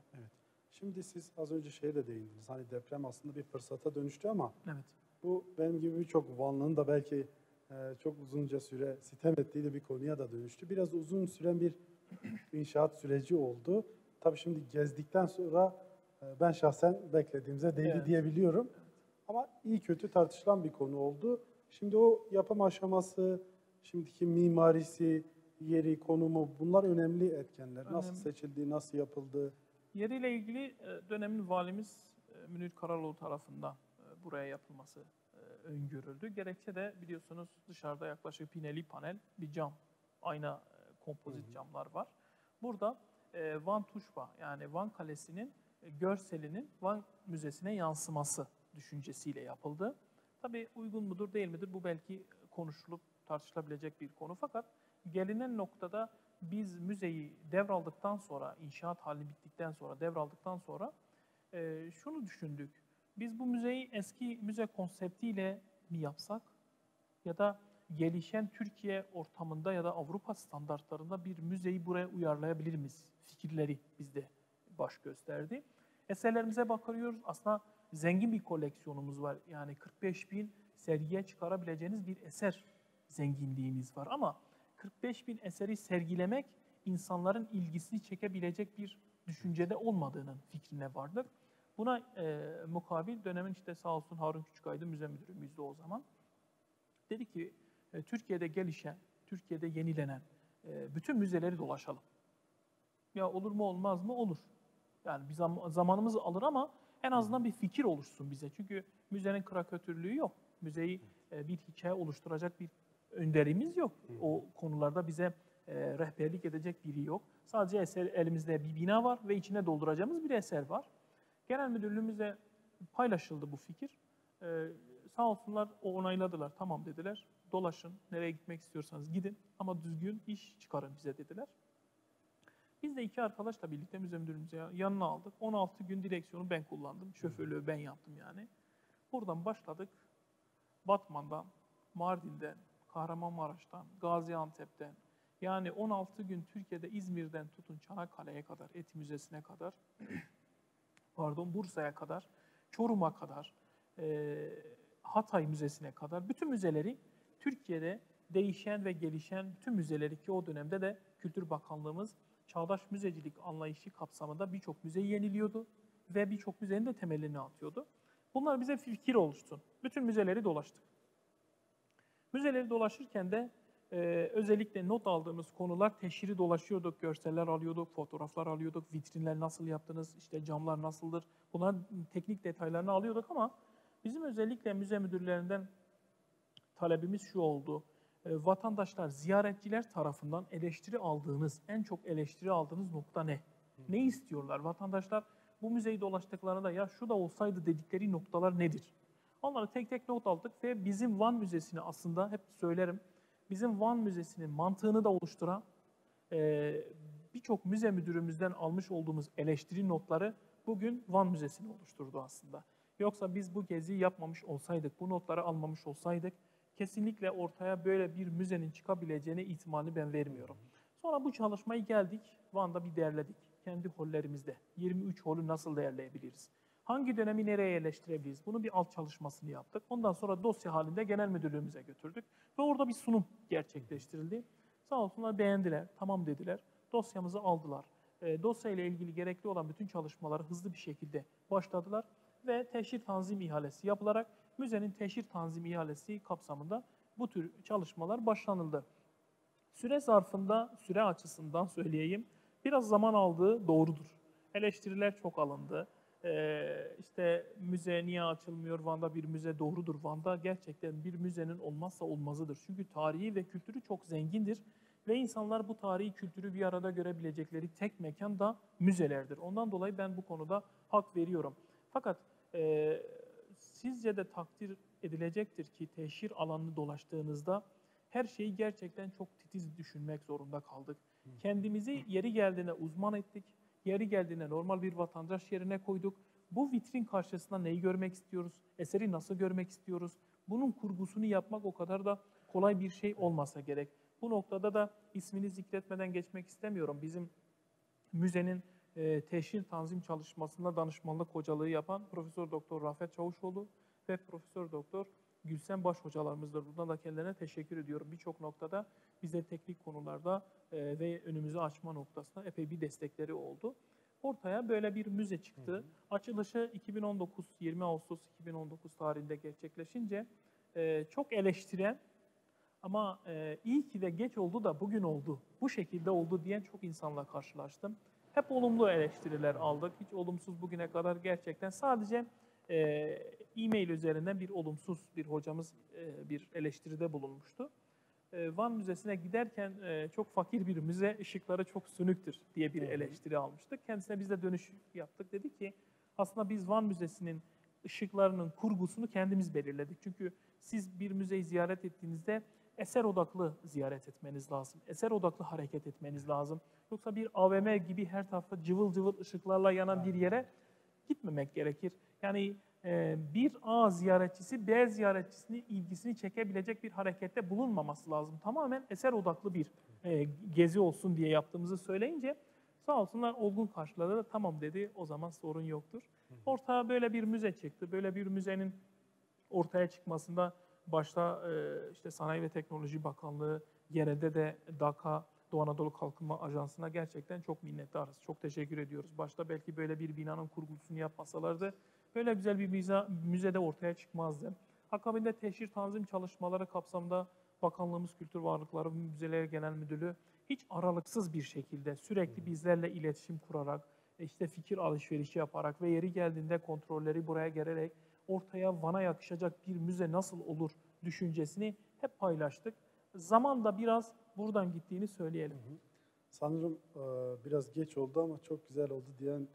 Şimdi siz az önce şeye de değindiniz. Hani deprem aslında bir fırsata dönüştü ama Evet. bu benim gibi birçok Vanlı'nın da belki e, çok uzunca süre sitem ettiği de bir konuya da dönüştü. Biraz uzun süren bir inşaat süreci oldu. Tabii şimdi gezdikten sonra e, ben şahsen beklediğimize değdi Evet. diyebiliyorum. Ama iyi kötü tartışılan bir konu oldu. Şimdi o yapım aşaması, şimdiki mimarisi, yeri, konumu bunlar önemli etkenler. Nasıl Önemli. seçildi, nasıl yapıldı? Yeriyle ilgili e, dönemin valimiz e, Münir Karaloğlu tarafından buraya yapılması öngörüldü. Gerekçe de biliyorsunuz dışarıda yaklaşık pineli panel bir cam, ayna kompozit camlar var. Burada e, Van Tuşba yani Van Kalesi'nin e, görselinin Van Müzesi'ne yansıması düşüncesiyle yapıldı. Tabii uygun mudur değil midir bu belki konuşulup tartışılabilecek bir konu fakat gelinen noktada biz müzeyi devraldıktan sonra, inşaat hali bittikten sonra, devraldıktan sonra e, şunu düşündük. Biz bu müzeyi eski müze konseptiyle mi yapsak ya da gelişen Türkiye ortamında ya da Avrupa standartlarında bir müzeyi buraya uyarlayabilir miyiz? Fikirleri bizde baş gösterdi. Eserlerimize bakıyoruz. Aslında zengin bir koleksiyonumuz var. Yani 45 bin sergiye çıkarabileceğiniz bir eser zenginliğimiz var. Ama 45 bin eseri sergilemek insanların ilgisini çekebilecek bir düşüncede olmadığının fikrine vardık. Buna e, mukabil dönemin işte sağ olsun Harun Küçükaydı müze müdürümüzdü o zaman. Dedi ki e, Türkiye'de gelişen, Türkiye'de yenilenen e, bütün müzeleri dolaşalım. Ya olur mu olmaz mı? Olur. Yani bir zam- zamanımız alır ama en azından bir fikir oluşsun bize. Çünkü müzenin krakatörlüğü yok. Müzeyi e, bir hikaye oluşturacak bir önderimiz yok. O konularda bize e, rehberlik edecek biri yok. Sadece eser, elimizde bir bina var ve içine dolduracağımız bir eser var. Genel müdürlüğümüze paylaşıldı bu fikir. Ee, sağ olsunlar o onayladılar. Tamam dediler. Dolaşın. Nereye gitmek istiyorsanız gidin. Ama düzgün iş çıkarın bize dediler. Biz de iki arkadaşla birlikte müze müdürümüzü ya- yanına aldık. 16 gün direksiyonu ben kullandım. Şoförlüğü ben yaptım yani. Buradan başladık. Batman'dan, Mardin'den, Kahramanmaraş'tan, Gaziantep'ten, yani 16 gün Türkiye'de İzmir'den tutun Çanakkale'ye kadar, Et Müzesi'ne kadar, pardon Bursa'ya kadar, Çorum'a kadar, eee, Hatay Müzesi'ne kadar bütün müzeleri Türkiye'de değişen ve gelişen bütün müzeleri ki o dönemde de Kültür Bakanlığımız çağdaş müzecilik anlayışı kapsamında birçok müzeyi yeniliyordu ve birçok müzenin de temelini atıyordu. Bunlar bize fikir oluşsun. Bütün müzeleri dolaştık. Müzeleri dolaşırken de e, özellikle not aldığımız konular teşhiri dolaşıyorduk, görseller alıyorduk, fotoğraflar alıyorduk, vitrinler nasıl yaptınız, işte camlar nasıldır, bunların teknik detaylarını alıyorduk ama bizim özellikle müze müdürlerinden talebimiz şu oldu. E, vatandaşlar, ziyaretçiler tarafından eleştiri aldığınız, en çok eleştiri aldığınız nokta ne? Ne istiyorlar? Vatandaşlar bu müzeyi dolaştıklarında ya şu da olsaydı dedikleri noktalar nedir? Onları tek tek not aldık ve bizim Van Müzesi'ni aslında hep söylerim, bizim Van Müzesi'nin mantığını da oluşturan e, birçok müze müdürümüzden almış olduğumuz eleştiri notları bugün Van Müzesi'ni oluşturdu aslında. Yoksa biz bu geziyi yapmamış olsaydık, bu notları almamış olsaydık kesinlikle ortaya böyle bir müzenin çıkabileceğine ihtimali ben vermiyorum. Sonra bu çalışmayı geldik, Van'da bir değerledik. Kendi hollerimizde. 23 holü nasıl değerleyebiliriz? Hangi dönemi nereye yerleştirebiliriz? Bunu bir alt çalışmasını yaptık. Ondan sonra dosya halinde genel müdürlüğümüze götürdük. Ve orada bir sunum gerçekleştirildi. Sağ olsunlar beğendiler, tamam dediler. Dosyamızı aldılar. E, dosya ilgili gerekli olan bütün çalışmaları hızlı bir şekilde başladılar. Ve teşhir tanzim ihalesi yapılarak müzenin teşhir tanzim ihalesi kapsamında bu tür çalışmalar başlanıldı. Süre zarfında, süre açısından söyleyeyim, biraz zaman aldığı doğrudur. Eleştiriler çok alındı. Ee, işte müze niye açılmıyor? Van'da bir müze doğrudur. Van'da gerçekten bir müzenin olmazsa olmazıdır. Çünkü tarihi ve kültürü çok zengindir. Ve insanlar bu tarihi kültürü bir arada görebilecekleri tek mekan da müzelerdir. Ondan dolayı ben bu konuda hak veriyorum. Fakat e, sizce de takdir edilecektir ki teşhir alanını dolaştığınızda her şeyi gerçekten çok titiz düşünmek zorunda kaldık. Kendimizi yeri geldiğine uzman ettik, yeri geldiğine normal bir vatandaş yerine koyduk. Bu vitrin karşısında neyi görmek istiyoruz, eseri nasıl görmek istiyoruz, bunun kurgusunu yapmak o kadar da kolay bir şey olmasa gerek. Bu noktada da ismini zikretmeden geçmek istemiyorum. Bizim müzenin e, teşhir tanzim çalışmasında danışmanlık hocalığı yapan Profesör Doktor Rafet Çavuşoğlu ve Profesör Doktor Gülsen Baş hocalarımızdır. Buradan da kendilerine teşekkür ediyorum. Birçok noktada bize teknik konularda e, ve önümüzü açma noktasında epey bir destekleri oldu. Ortaya böyle bir müze çıktı. Hı hı. Açılışı 2019, 20 Ağustos 2019 tarihinde gerçekleşince e, çok eleştiren ama e, iyi ki de geç oldu da bugün oldu, bu şekilde oldu diyen çok insanla karşılaştım. Hep olumlu eleştiriler aldık. Hiç olumsuz bugüne kadar gerçekten sadece e, e-mail üzerinden bir olumsuz bir hocamız e, bir eleştiride bulunmuştu. E, Van Müzesi'ne giderken e, çok fakir bir müze, ışıkları çok sönüktür diye bir eleştiri almıştık. Kendisine biz de dönüş yaptık. Dedi ki aslında biz Van Müzesi'nin ışıklarının kurgusunu kendimiz belirledik. Çünkü siz bir müzeyi ziyaret ettiğinizde eser odaklı ziyaret etmeniz lazım. Eser odaklı hareket etmeniz lazım. Yoksa bir AVM gibi her tarafta cıvıl cıvıl ışıklarla yanan bir yere gitmemek gerekir. Yani e, bir A ziyaretçisi B ziyaretçisinin ilgisini çekebilecek bir harekette bulunmaması lazım. Tamamen eser odaklı bir e, gezi olsun diye yaptığımızı söyleyince sağ olsunlar olgun karşıladı da tamam dedi o zaman sorun yoktur. Ortaya böyle bir müze çıktı. Böyle bir müzenin ortaya çıkmasında başta e, işte Sanayi ve Teknoloji Bakanlığı, genelde de DAKA, Doğu Anadolu Kalkınma Ajansı'na gerçekten çok minnettarız. Çok teşekkür ediyoruz. Başta belki böyle bir binanın kurgusunu yapmasalardı böyle güzel bir müze, müzede ortaya çıkmazdı. Akabinde teşhir tanzim çalışmaları kapsamında Bakanlığımız Kültür Varlıkları ve Müzeler Genel Müdürlüğü hiç aralıksız bir şekilde sürekli bizlerle iletişim kurarak, işte fikir alışverişi yaparak ve yeri geldiğinde kontrolleri buraya gelerek ortaya Van'a yakışacak bir müze nasıl olur düşüncesini hep paylaştık. Zaman da biraz buradan gittiğini söyleyelim. Sanırım e, biraz geç oldu ama çok güzel oldu diyen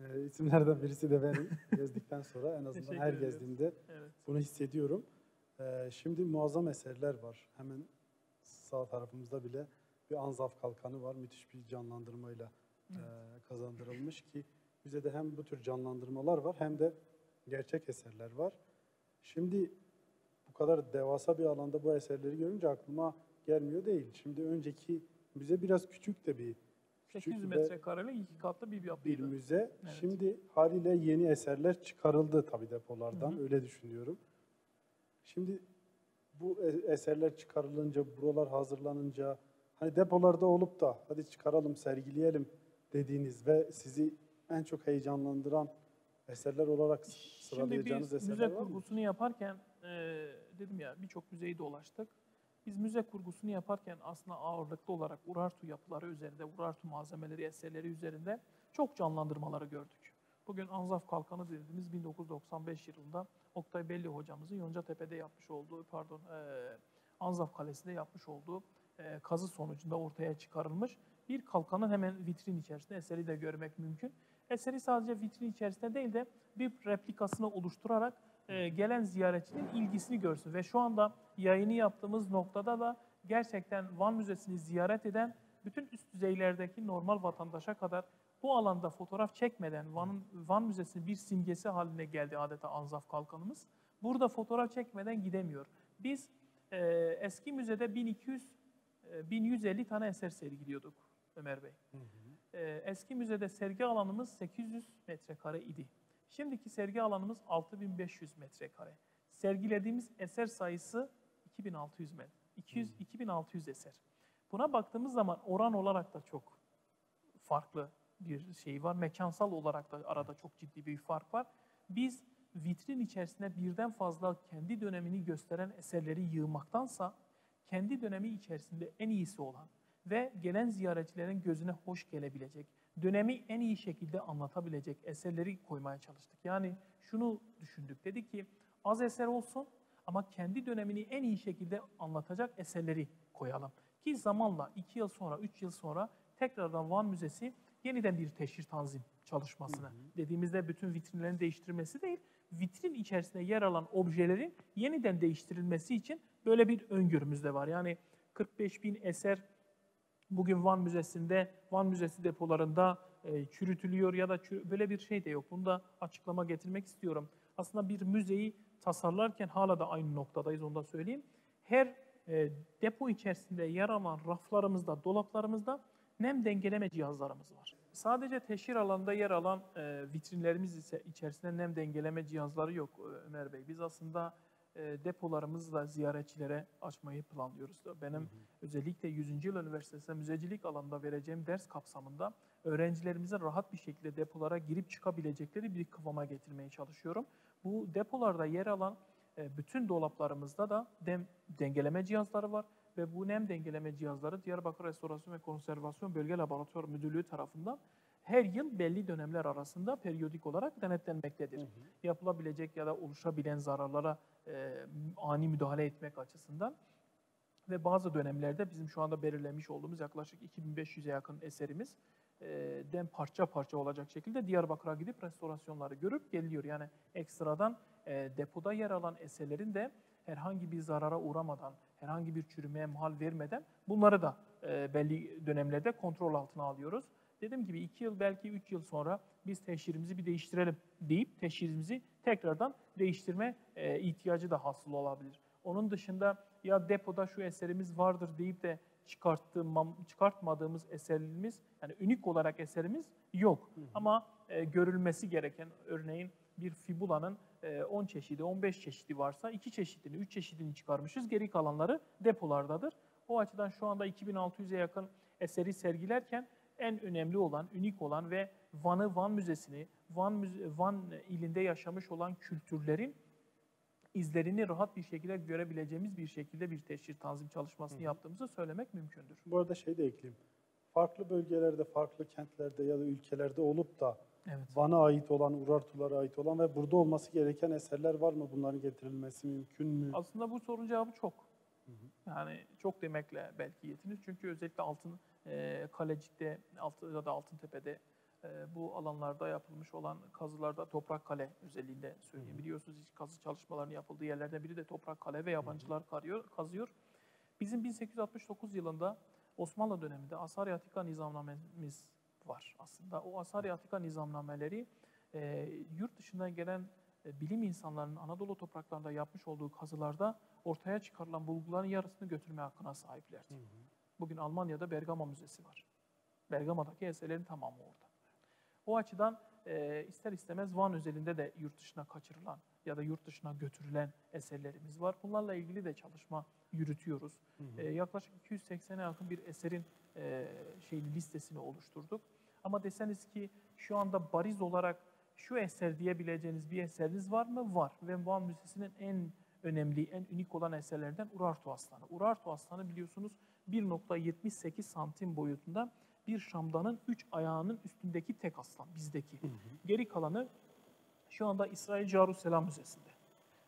e, isimlerden birisi de benim. Gezdikten sonra en azından her gezdiğimde Evet. bunu hissediyorum. E, Şimdi muazzam eserler var. Hemen sağ tarafımızda bile bir Anzaf Kalkanı var. Müthiş bir canlandırmayla e, kazandırılmış ki müzede hem bu tür canlandırmalar var hem de gerçek eserler var. Şimdi bu kadar devasa bir alanda bu eserleri görünce aklıma gelmiyor değil. Şimdi önceki müze biraz küçük de bir 800 küçük ve metrekarelik iki katlı bir bir yapıydı. müze. Evet. Şimdi haliyle yeni eserler çıkarıldı tabii depolardan. Hı hı. Öyle düşünüyorum. Şimdi bu e- eserler çıkarılınca, buralar hazırlanınca hani depolarda olup da hadi çıkaralım, sergileyelim dediğiniz ve sizi en çok heyecanlandıran eserler olarak s- Şimdi sıralayacağınız biz eserler müze var mı? kurgusunu yaparken e, dedim ya birçok müzeyi dolaştık. Biz müze kurgusunu yaparken aslında ağırlıklı olarak Urartu yapıları üzerinde, Urartu malzemeleri, eserleri üzerinde çok canlandırmaları gördük. Bugün Anzaf Kalkanı dediğimiz 1995 yılında Oktay Belli hocamızın Yoncatepe'de yapmış olduğu, pardon e, Anzaf Kalesi'nde yapmış olduğu e, kazı sonucunda ortaya çıkarılmış bir kalkanın hemen vitrin içerisinde eseri de görmek mümkün. Eseri sadece vitrin içerisinde değil de bir replikasını oluşturarak e, gelen ziyaretçinin ilgisini görsün. Ve şu anda yayını yaptığımız noktada da gerçekten Van Müzesi'ni ziyaret eden bütün üst düzeylerdeki normal vatandaşa kadar bu alanda fotoğraf çekmeden Van, Van Müzesi'nin bir simgesi haline geldi adeta Anzaf Kalkanımız. Burada fotoğraf çekmeden gidemiyor. Biz e, eski müzede 1200 e, 1150 tane eser sergiliyorduk Ömer Bey. Hı hı. Ee, eski müzede sergi alanımız 800 metrekare idi. Şimdiki sergi alanımız 6500 metrekare. Sergilediğimiz eser sayısı 2600 met. 200 2600 eser. Buna baktığımız zaman oran olarak da çok farklı bir şey var. Mekansal olarak da arada çok ciddi bir fark var. Biz vitrin içerisine birden fazla kendi dönemini gösteren eserleri yığmaktansa kendi dönemi içerisinde en iyisi olan ve gelen ziyaretçilerin gözüne hoş gelebilecek, dönemi en iyi şekilde anlatabilecek eserleri koymaya çalıştık. Yani şunu düşündük, dedi ki az eser olsun ama kendi dönemini en iyi şekilde anlatacak eserleri koyalım. Ki zamanla 2 yıl sonra, 3 yıl sonra tekrardan Van Müzesi yeniden bir teşhir tanzim çalışmasını. Dediğimizde bütün vitrinlerin değiştirilmesi değil, vitrin içerisinde yer alan objelerin yeniden değiştirilmesi için böyle bir öngörümüz de var. Yani 45 bin eser bugün Van Müzesi'nde, Van Müzesi depolarında e, çürütülüyor ya da çürü- böyle bir şey de yok. Bunu da açıklama getirmek istiyorum. Aslında bir müzeyi tasarlarken hala da aynı noktadayız onu da söyleyeyim. Her e, depo içerisinde yer alan raflarımızda, dolaplarımızda nem dengeleme cihazlarımız var. Sadece teşhir alanında yer alan e, vitrinlerimiz ise içerisinde nem dengeleme cihazları yok Ömer Bey. Biz aslında e, depolarımızı da ziyaretçilere açmayı planlıyoruz. Benim özellikle 100. Yıl Üniversitesi'nde müzecilik alanında vereceğim ders kapsamında öğrencilerimizin rahat bir şekilde depolara girip çıkabilecekleri bir kıvama getirmeye çalışıyorum. Bu depolarda yer alan e, bütün dolaplarımızda da dem, dengeleme cihazları var ve bu nem dengeleme cihazları Diyarbakır Restorasyon ve Konservasyon Bölge Laboratuvar Müdürlüğü tarafından her yıl belli dönemler arasında periyodik olarak denetlenmektedir. Yapılabilecek ya da oluşabilen zararlara e, ani müdahale etmek açısından ve bazı dönemlerde bizim şu anda belirlemiş olduğumuz yaklaşık 2500'e yakın eserimiz e, den parça parça olacak şekilde Diyarbakır'a gidip restorasyonları görüp geliyor. Yani ekstradan e, depoda yer alan eserlerin de herhangi bir zarara uğramadan, herhangi bir çürümeye mahal vermeden bunları da e, belli dönemlerde kontrol altına alıyoruz. Dediğim gibi iki yıl belki üç yıl sonra biz teşhirimizi bir değiştirelim deyip teşhirimizi tekrardan değiştirme e, ihtiyacı da hasıl olabilir. Onun dışında ya depoda şu eserimiz vardır deyip de çıkarttığım, çıkartmadığımız eserimiz, yani unik olarak eserimiz yok. Ama e, görülmesi gereken, örneğin bir fibulanın e, 10 çeşidi, 15 çeşidi varsa 2 çeşidini, 3 çeşidini çıkarmışız. Geri kalanları depolardadır. O açıdan şu anda 2600'e yakın eseri sergilerken en önemli olan, unik olan ve Van'ı, Van Müzesi'ni, Van, Müze- Van ilinde yaşamış olan kültürlerin izlerini rahat bir şekilde görebileceğimiz bir şekilde bir teşhir tanzim çalışmasını yaptığımızı söylemek mümkündür. Bu arada şey de ekleyeyim. Farklı bölgelerde, farklı kentlerde ya da ülkelerde olup da Evet. Van'a ait olan, Urartulara ait olan ve burada olması gereken eserler var mı? Bunların getirilmesi mümkün mü? Aslında bu sorunun cevabı çok. Yani çok demekle belki yetinir. Çünkü özellikle Altın e, Kalecik'te altı, ya da Altıntepe'de e, bu alanlarda yapılmış olan kazılarda Toprak Kale özelliğinde söyleyeyim. Biliyorsunuz hiç kazı çalışmalarının yapıldığı yerlerden biri de Toprak Kale ve yabancılar karıyor, kazıyor. Bizim 1869 yılında Osmanlı döneminde Asar-ı Atika nizamnamemiz var aslında. O Asar-ı Atika nizamnameleri e, yurt dışından gelen e, bilim insanlarının Anadolu topraklarında yapmış olduğu kazılarda ortaya çıkarılan bulguların yarısını götürme hakkına sahiplerdi. Bugün Almanya'da Bergama Müzesi var. Bergama'daki eserlerin tamamı orada. O açıdan e, ister istemez Van özelinde de yurt dışına kaçırılan ya da yurt dışına götürülen eserlerimiz var. Bunlarla ilgili de çalışma yürütüyoruz. E, yaklaşık 280'e yakın bir eserin e, şeyini listesini oluşturduk. Ama deseniz ki şu anda bariz olarak şu eser diyebileceğiniz bir eseriniz var mı? Var. Ve Van Müzesi'nin en önemli, en unik olan eserlerden Urartu Aslanı. Urartu Aslanı biliyorsunuz 1.78 santim boyutunda bir şamdanın üç ayağının üstündeki tek aslan bizdeki. Geri kalanı şu anda İsrail Carusselam Müzesi'nde.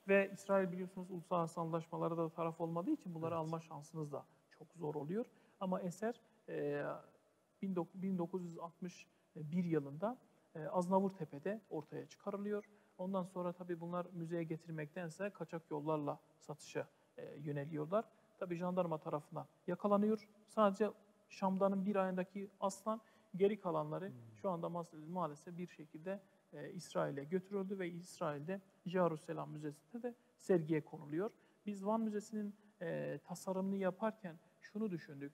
Ve İsrail biliyorsunuz uluslararası anlaşmalara da taraf olmadığı için bunları alma şansınız da çok zor oluyor. Ama eser e, 19- 1961 yılında e, Aznavurtepe'de ortaya çıkarılıyor. Ondan sonra tabii bunlar müzeye getirmektense kaçak yollarla satışa e, yöneliyorlar. Tabii jandarma tarafından yakalanıyor. Sadece Şam'danın bir ayındaki aslan geri kalanları şu anda ma- maalesef bir şekilde e, İsrail'e götürüldü ve İsrail'de Jerusalem Müzesi'nde de sergiye konuluyor. Biz Van Müzesi'nin e, tasarımını yaparken şunu düşündük.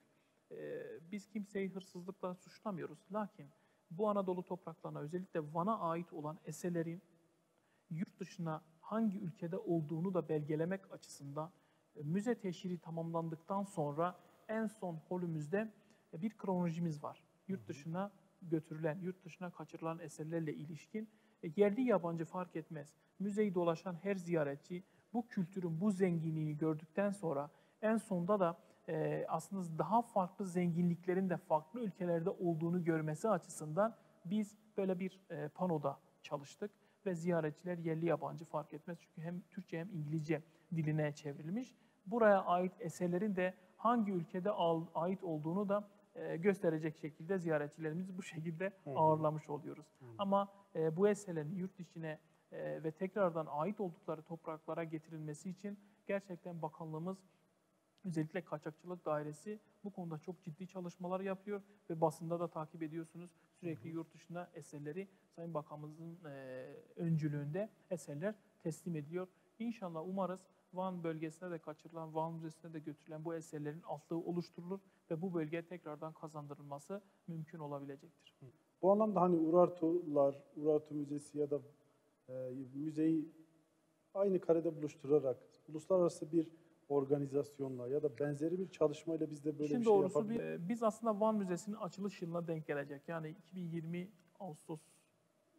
E, biz kimseyi hırsızlıkla suçlamıyoruz. Lakin bu Anadolu topraklarına özellikle Van'a ait olan eserlerin yurt dışına hangi ülkede olduğunu da belgelemek açısından e, müze teşhiri tamamlandıktan sonra en son holümüzde e, bir kronolojimiz var. Yurt dışına götürülen, yurt dışına kaçırılan eserlerle ilişkin e, yerli yabancı fark etmez. Müzeyi dolaşan her ziyaretçi bu kültürün bu zenginliğini gördükten sonra en sonda da e, aslında daha farklı zenginliklerin de farklı ülkelerde olduğunu görmesi açısından biz böyle bir e, panoda çalıştık ve ziyaretçiler yerli yabancı fark etmez. Çünkü hem Türkçe hem İngilizce diline çevrilmiş. Buraya ait eserlerin de hangi ülkede al- ait olduğunu da e, gösterecek şekilde ziyaretçilerimizi bu şekilde ağırlamış oluyoruz. Ama e, bu eserlerin yurt içine e, ve tekrardan ait oldukları topraklara getirilmesi için gerçekten bakanlığımız özellikle kaçakçılık dairesi bu konuda çok ciddi çalışmalar yapıyor ve basında da takip ediyorsunuz. Sürekli yurt dışına eserleri Sayın Bakanımızın e, öncülüğünde eserler teslim ediliyor. İnşallah umarız Van bölgesine de kaçırılan, Van Müzesi'ne de götürülen bu eserlerin altlığı oluşturulur ve bu bölgeye tekrardan kazandırılması mümkün olabilecektir. Bu anlamda hani Urartular, Urartu Müzesi ya da e, müzeyi aynı karede buluşturarak uluslararası bir organizasyonla ya da benzeri bir çalışmayla biz de böyle İşin bir şey doğrusu bir- e, biz aslında Van Müzesi'nin açılış yılına denk gelecek. Yani 2020 Ağustos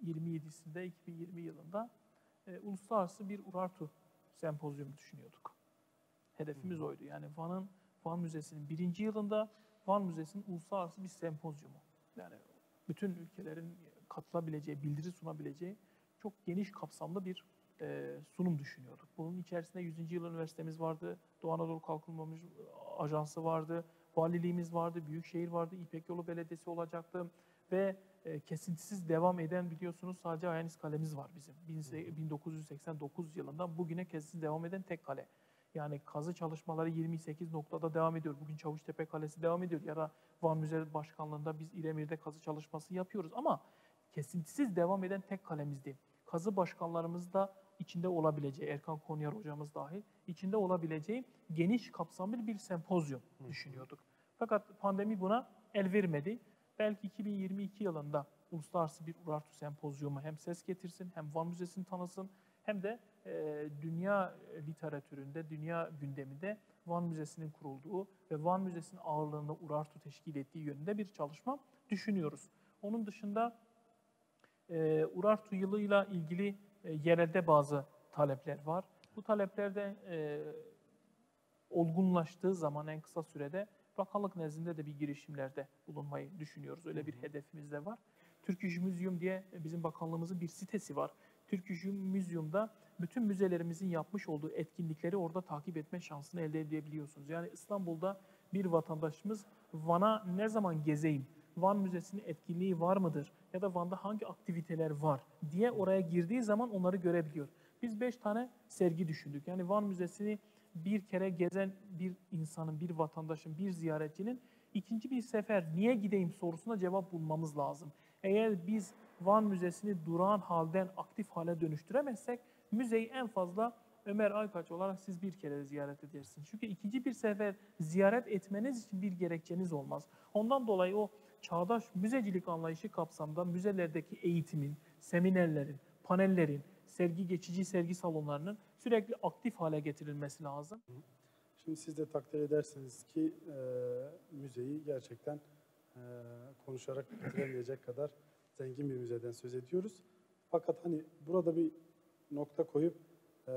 27'sinde 2020 yılında e, uluslararası bir Urartu sempozyumu düşünüyorduk. Hedefimiz oydu. Yani Van'ın Van Müzesi'nin birinci yılında Van Müzesi'nin uluslararası bir sempozyumu. Yani bütün ülkelerin katılabileceği, bildiri sunabileceği çok geniş kapsamlı bir e, sunum düşünüyorduk. Bunun içerisinde 100. yıl üniversitemiz vardı, Doğu Anadolu Kalkınma Ajansı vardı, valiliğimiz vardı, Büyükşehir vardı, İpek Yolu Belediyesi olacaktı ve e, kesintisiz devam eden biliyorsunuz sadece Ayanis Kalemiz var bizim. Bin- 1989 yılından bugüne kesintisiz devam eden tek kale. Yani kazı çalışmaları 28 noktada devam ediyor. Bugün Çavuştepe Kalesi devam ediyor. Ya da Van Müze Başkanlığı'nda biz İremir'de kazı çalışması yapıyoruz. Ama kesintisiz devam eden tek kalemizdi. Kazı başkanlarımız da içinde olabileceği, Erkan Konyar hocamız dahil, içinde olabileceği geniş kapsamlı bir sempozyum düşünüyorduk. Fakat pandemi buna el vermedi. Belki 2022 yılında uluslararası bir Urartu sempozyumu hem ses getirsin, hem Van Müzesi'ni tanısın, hem de e, dünya literatüründe, dünya gündeminde Van Müzesi'nin kurulduğu ve Van Müzesi'nin ağırlığında Urartu teşkil ettiği yönünde bir çalışma düşünüyoruz. Onun dışında e, Urartu yılıyla ilgili e, yerelde bazı talepler var. Bu talepler de e, olgunlaştığı zaman en kısa sürede bakanlık nezdinde de bir girişimlerde bulunmayı düşünüyoruz. Öyle bir hedefimiz de var. Turkish Museum diye bizim bakanlığımızın bir sitesi var. Turkish Museum'da bütün müzelerimizin yapmış olduğu etkinlikleri orada takip etme şansını elde edebiliyorsunuz. Yani İstanbul'da bir vatandaşımız Van'a ne zaman gezeyim, Van Müzesi'nin etkinliği var mıdır ya da Van'da hangi aktiviteler var diye oraya girdiği zaman onları görebiliyor. Biz beş tane sergi düşündük. Yani Van Müzesi'ni bir kere gezen bir insanın, bir vatandaşın, bir ziyaretçinin ikinci bir sefer niye gideyim sorusuna cevap bulmamız lazım. Eğer biz Van Müzesi'ni durağan halden aktif hale dönüştüremezsek müzeyi en fazla Ömer Aykaç olarak siz bir kere ziyaret edersiniz. Çünkü ikinci bir sefer ziyaret etmeniz için bir gerekçeniz olmaz. Ondan dolayı o çağdaş müzecilik anlayışı kapsamında müzelerdeki eğitimin, seminerlerin, panellerin, sergi geçici sergi salonlarının sürekli aktif hale getirilmesi lazım. Şimdi siz de takdir edersiniz ki e, müzeyi gerçekten e, konuşarak bitiremeyecek kadar zengin bir müzeden söz ediyoruz. Fakat hani burada bir nokta koyup e,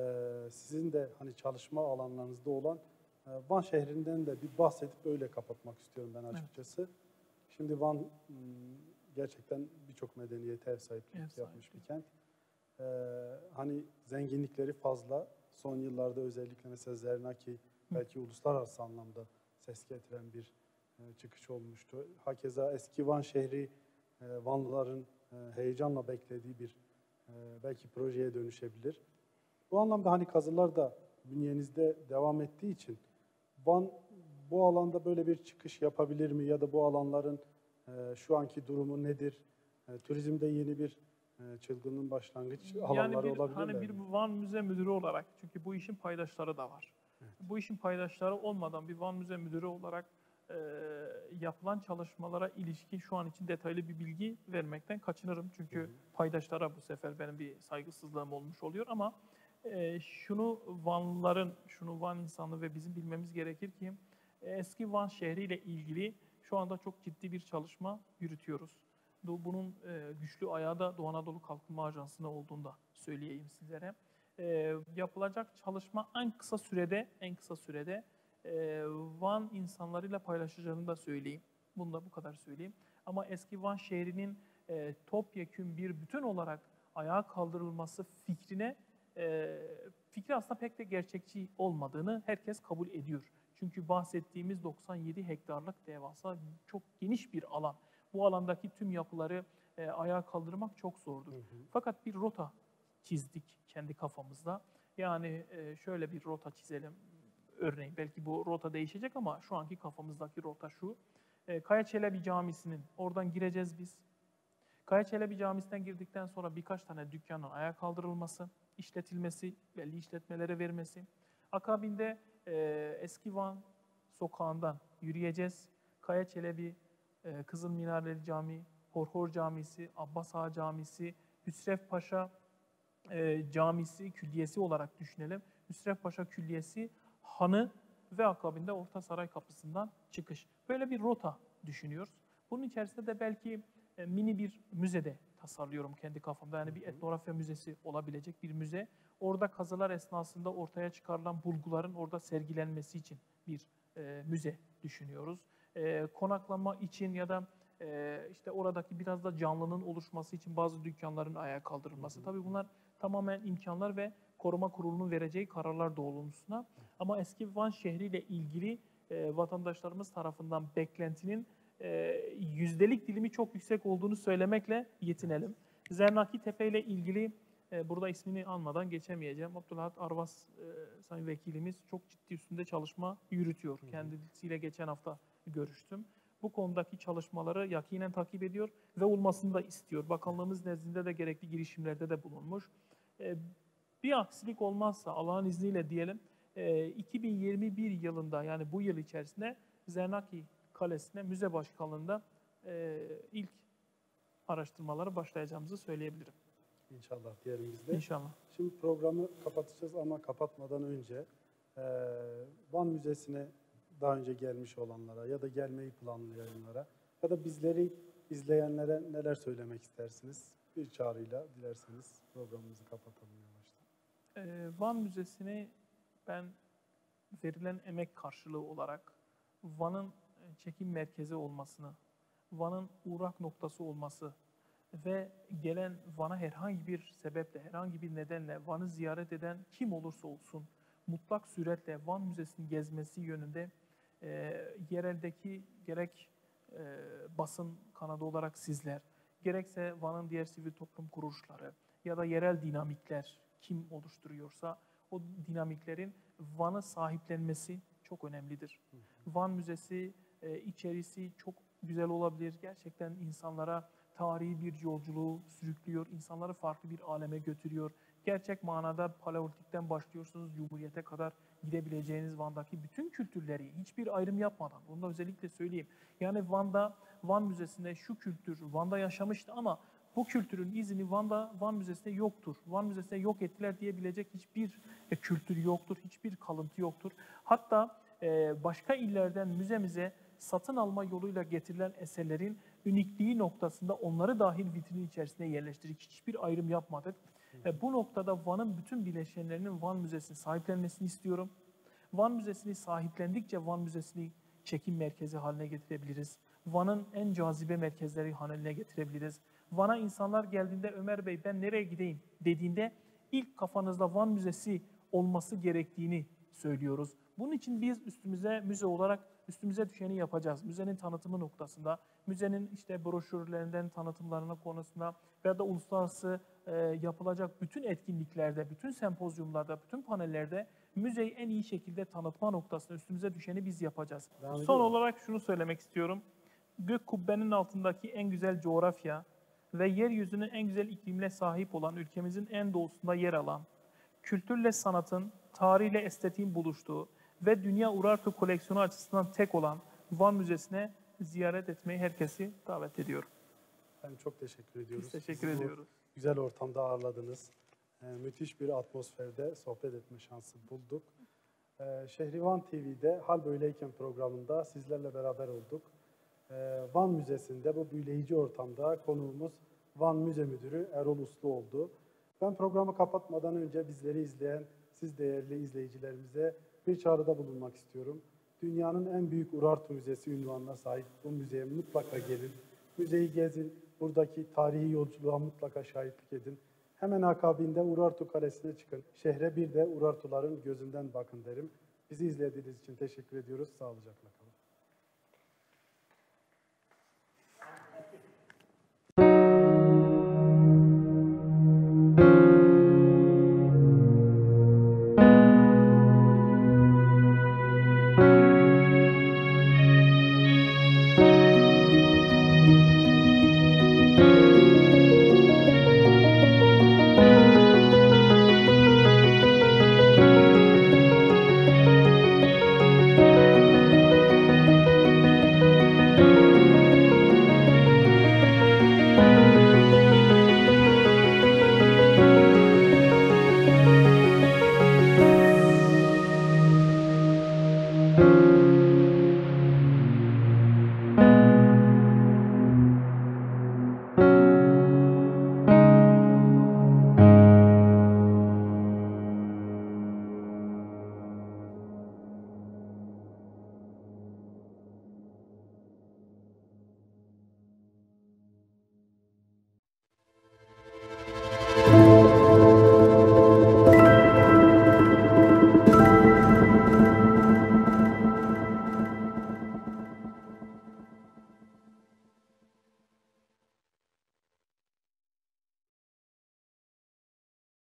sizin de hani çalışma alanlarınızda olan e, Van şehrinden de bir bahsedip öyle kapatmak istiyorum ben açıkçası. Şimdi Van m, gerçekten birçok medeniyete ev sahipliği Ev yapmış bir sahipliği. kent. E, hani zenginlikleri fazla. Son yıllarda özellikle mesela Zernaki belki uluslararası anlamda ses getiren bir e, çıkış olmuştu. Hakeza eski Van şehri e, Vanlıların e, heyecanla beklediği bir e, belki projeye dönüşebilir. Bu anlamda hani kazılar da bünyenizde devam ettiği için Van bu alanda böyle bir çıkış yapabilir mi ya da bu alanların e, şu anki durumu nedir? E, turizmde yeni bir e, çılgının başlangıç Yani alanları bir, olabilirler hani bir? Van Müze Müdürü olarak çünkü bu işin paydaşları da var. Bu işin paydaşları olmadan bir Van Müze Müdürü olarak e, yapılan çalışmalara ilişkin şu an için detaylı bir bilgi vermekten kaçınırım. Çünkü Hı hı. paydaşlara bu sefer benim bir saygısızlığım olmuş oluyor ama e, şunu Vanlıların, şunu Van insanı ve bizim bilmemiz gerekir ki eski Van şehriyle ilgili şu anda çok ciddi bir çalışma yürütüyoruz. Bu- Bunun e, güçlü ayağı da Doğu Anadolu Kalkınma Ajansı'na olduğunu da söyleyeyim sizlere. E, yapılacak çalışma en kısa sürede, en kısa sürede e, Van insanlarıyla paylaşacağını da söyleyeyim. Bunu da bu kadar söyleyeyim. Ama eski Van şehrinin topyekün bir bütün olarak ayağa kaldırılması fikrine e, fikri aslında pek de gerçekçi olmadığını herkes kabul ediyor. Çünkü bahsettiğimiz 97 hektarlık devasa çok geniş bir alan. Bu alandaki tüm yapıları e, ayağa kaldırmak çok zordur. Hı hı. Fakat bir rota çizdik kendi kafamızda. Yani e, şöyle bir rota çizelim. Örneğin belki bu rota değişecek ama şu anki kafamızdaki rota şu. E, Kaya Çelebi Camisi'nin oradan gireceğiz biz. Kaya Çelebi Camisi'nden girdikten sonra birkaç tane dükkanın ayağa kaldırılması, işletilmesi, belli işletmelere vermesi. Akabinde e, Eski Van sokağından yürüyeceğiz. Kaya Çelebi, e, Kızıl Minareli Camii, Horhor Camisi, Abbas Ağa Camisi, Hüsrev Paşa e, Camisi, külliyesi olarak düşünelim. Hüsrev Paşa Külliyesi, Hanı ve akabinde Orta Saray Kapısı'ndan çıkış. Böyle bir rota düşünüyoruz. Bunun içerisinde de belki e, mini bir müzede tasarlıyorum kendi kafamda. Yani bir etnografya müzesi olabilecek bir müze. Orada kazılar esnasında ortaya çıkarılan bulguların orada sergilenmesi için bir e, müze düşünüyoruz. E, konaklama için ya da e, işte oradaki biraz da canlının oluşması için bazı dükkanların ayağa kaldırılması. Tabii bunlar tamamen imkanlar ve koruma kurulunun vereceği kararlar doğrultusunda. Ama eski Van şehriyle ilgili e, vatandaşlarımız tarafından beklentinin e, yüzdelik dilimi çok yüksek olduğunu söylemekle yetinelim. Zernaki Tepe ile ilgili e, burada ismini almadan geçemeyeceğim. Abdülhat Arvas e, Sayın Vekilimiz çok ciddi üstünde çalışma yürütüyor. Hı hı. Kendisiyle geçen hafta görüştüm. Bu konudaki çalışmaları yakinen takip ediyor ve olmasını da istiyor. Bakanlığımız nezdinde de gerekli girişimlerde de bulunmuş. E, bir aksilik olmazsa Allah'ın izniyle diyelim e, 2021 yılında yani bu yıl içerisinde Zernaki Kalesi'ne müze başkanlığında e, ilk araştırmaları başlayacağımızı söyleyebilirim. İnşallah diyelim biz de. İnşallah. Şimdi programı kapatacağız ama kapatmadan önce eee, Van Müzesi'ne daha önce gelmiş olanlara ya da gelmeyi planlayanlara ya da bizleri izleyenlere neler söylemek istersiniz? Bir çağrıyla dilerseniz programımızı kapatalım yavaştan. Ee, Van Müzesi'ni ben verilen emek karşılığı olarak Van'ın e, çekim merkezi olmasını, Van'ın uğrak noktası olması ve gelen Van'a herhangi bir sebeple, herhangi bir nedenle Van'ı ziyaret eden kim olursa olsun mutlak suretle Van Müzesi'ni gezmesi yönünde e, yereldeki gerek e, basın kanadı olarak sizler, gerekse Van'ın diğer sivil toplum kuruluşları ya da yerel dinamikler kim oluşturuyorsa o dinamiklerin Van'ı sahiplenmesi çok önemlidir. Van Müzesi e, içerisi çok güzel olabilir. Gerçekten insanlara tarihi bir yolculuğu sürüklüyor. insanları farklı bir aleme götürüyor. Gerçek manada paleolitikten başlıyorsunuz Cumhuriyete kadar gidebileceğiniz Van'daki bütün kültürleri hiçbir ayrım yapmadan, bunu da özellikle söyleyeyim. Yani Van'da, Van Müzesi'nde şu kültür Van'da yaşamıştı ama bu kültürün izini Van'da, Van Müzesi'nde yoktur. Van Müzesi'nde yok ettiler diyebilecek hiçbir e, kültür yoktur, hiçbir kalıntı yoktur. Hatta e, başka illerden müzemize satın alma yoluyla getirilen eserlerin ünikliği noktasında onları dahil vitrinin içerisine yerleştirdik. Hiçbir ayrım yapmadık. E, bu noktada Van'ın bütün bileşenlerinin Van Müzesi'ni sahiplenmesini istiyorum. Van Müzesi'ni sahiplendikçe Van Müzesi'ni çekim merkezi haline getirebiliriz. Van'ın en cazibe merkezleri haline getirebiliriz. Van'a insanlar geldiğinde Ömer Bey ben nereye gideyim dediğinde ilk kafanızda Van Müzesi olması gerektiğini söylüyoruz. Bunun için biz üstümüze müze olarak üstümüze düşeni yapacağız. Müzenin tanıtımı noktasında, müzenin işte broşürlerinden tanıtımlarına konusunda veya da uluslararası e, yapılacak bütün etkinliklerde, bütün sempozyumlarda, bütün panellerde müzeyi en iyi şekilde tanıtma noktasında üstümüze düşeni biz yapacağız. Devam Son olarak şunu söylemek istiyorum. Gök kubbenin altındaki en güzel coğrafya ve yeryüzünün en güzel iklimine sahip olan ülkemizin en doğusunda yer alan, kültürle sanatın, tarihle estetiğin buluştuğu ve dünya Urartu koleksiyonu açısından tek olan Van Müzesi'ne ziyaret etmeyi herkesi davet ediyorum. Ben çok teşekkür ediyoruz. Biz teşekkür Bizi ediyoruz. Güzel ortamda ağırladınız. Ee, müthiş bir atmosferde sohbet etme şansı bulduk. Ee, Şehrivan TV'de Hal Böyleyken programında sizlerle beraber olduk. Ee, Van Müzesi'nde bu büyüleyici ortamda konuğumuz Van Müze Müdürü Erol Uslu oldu. Ben programı kapatmadan önce bizleri izleyen siz değerli izleyicilerimize bir çağrıda bulunmak istiyorum. Dünyanın en büyük Urartu Müzesi ünvanına sahip bu müzeye mutlaka gelin. Müzeyi gezin, buradaki tarihi yolculuğa mutlaka şahitlik edin. Hemen akabinde Urartu Kalesi'ne çıkın. Şehre bir de Urartuların gözünden bakın derim. Bizi izlediğiniz için teşekkür ediyoruz. Sağlıcakla kalın.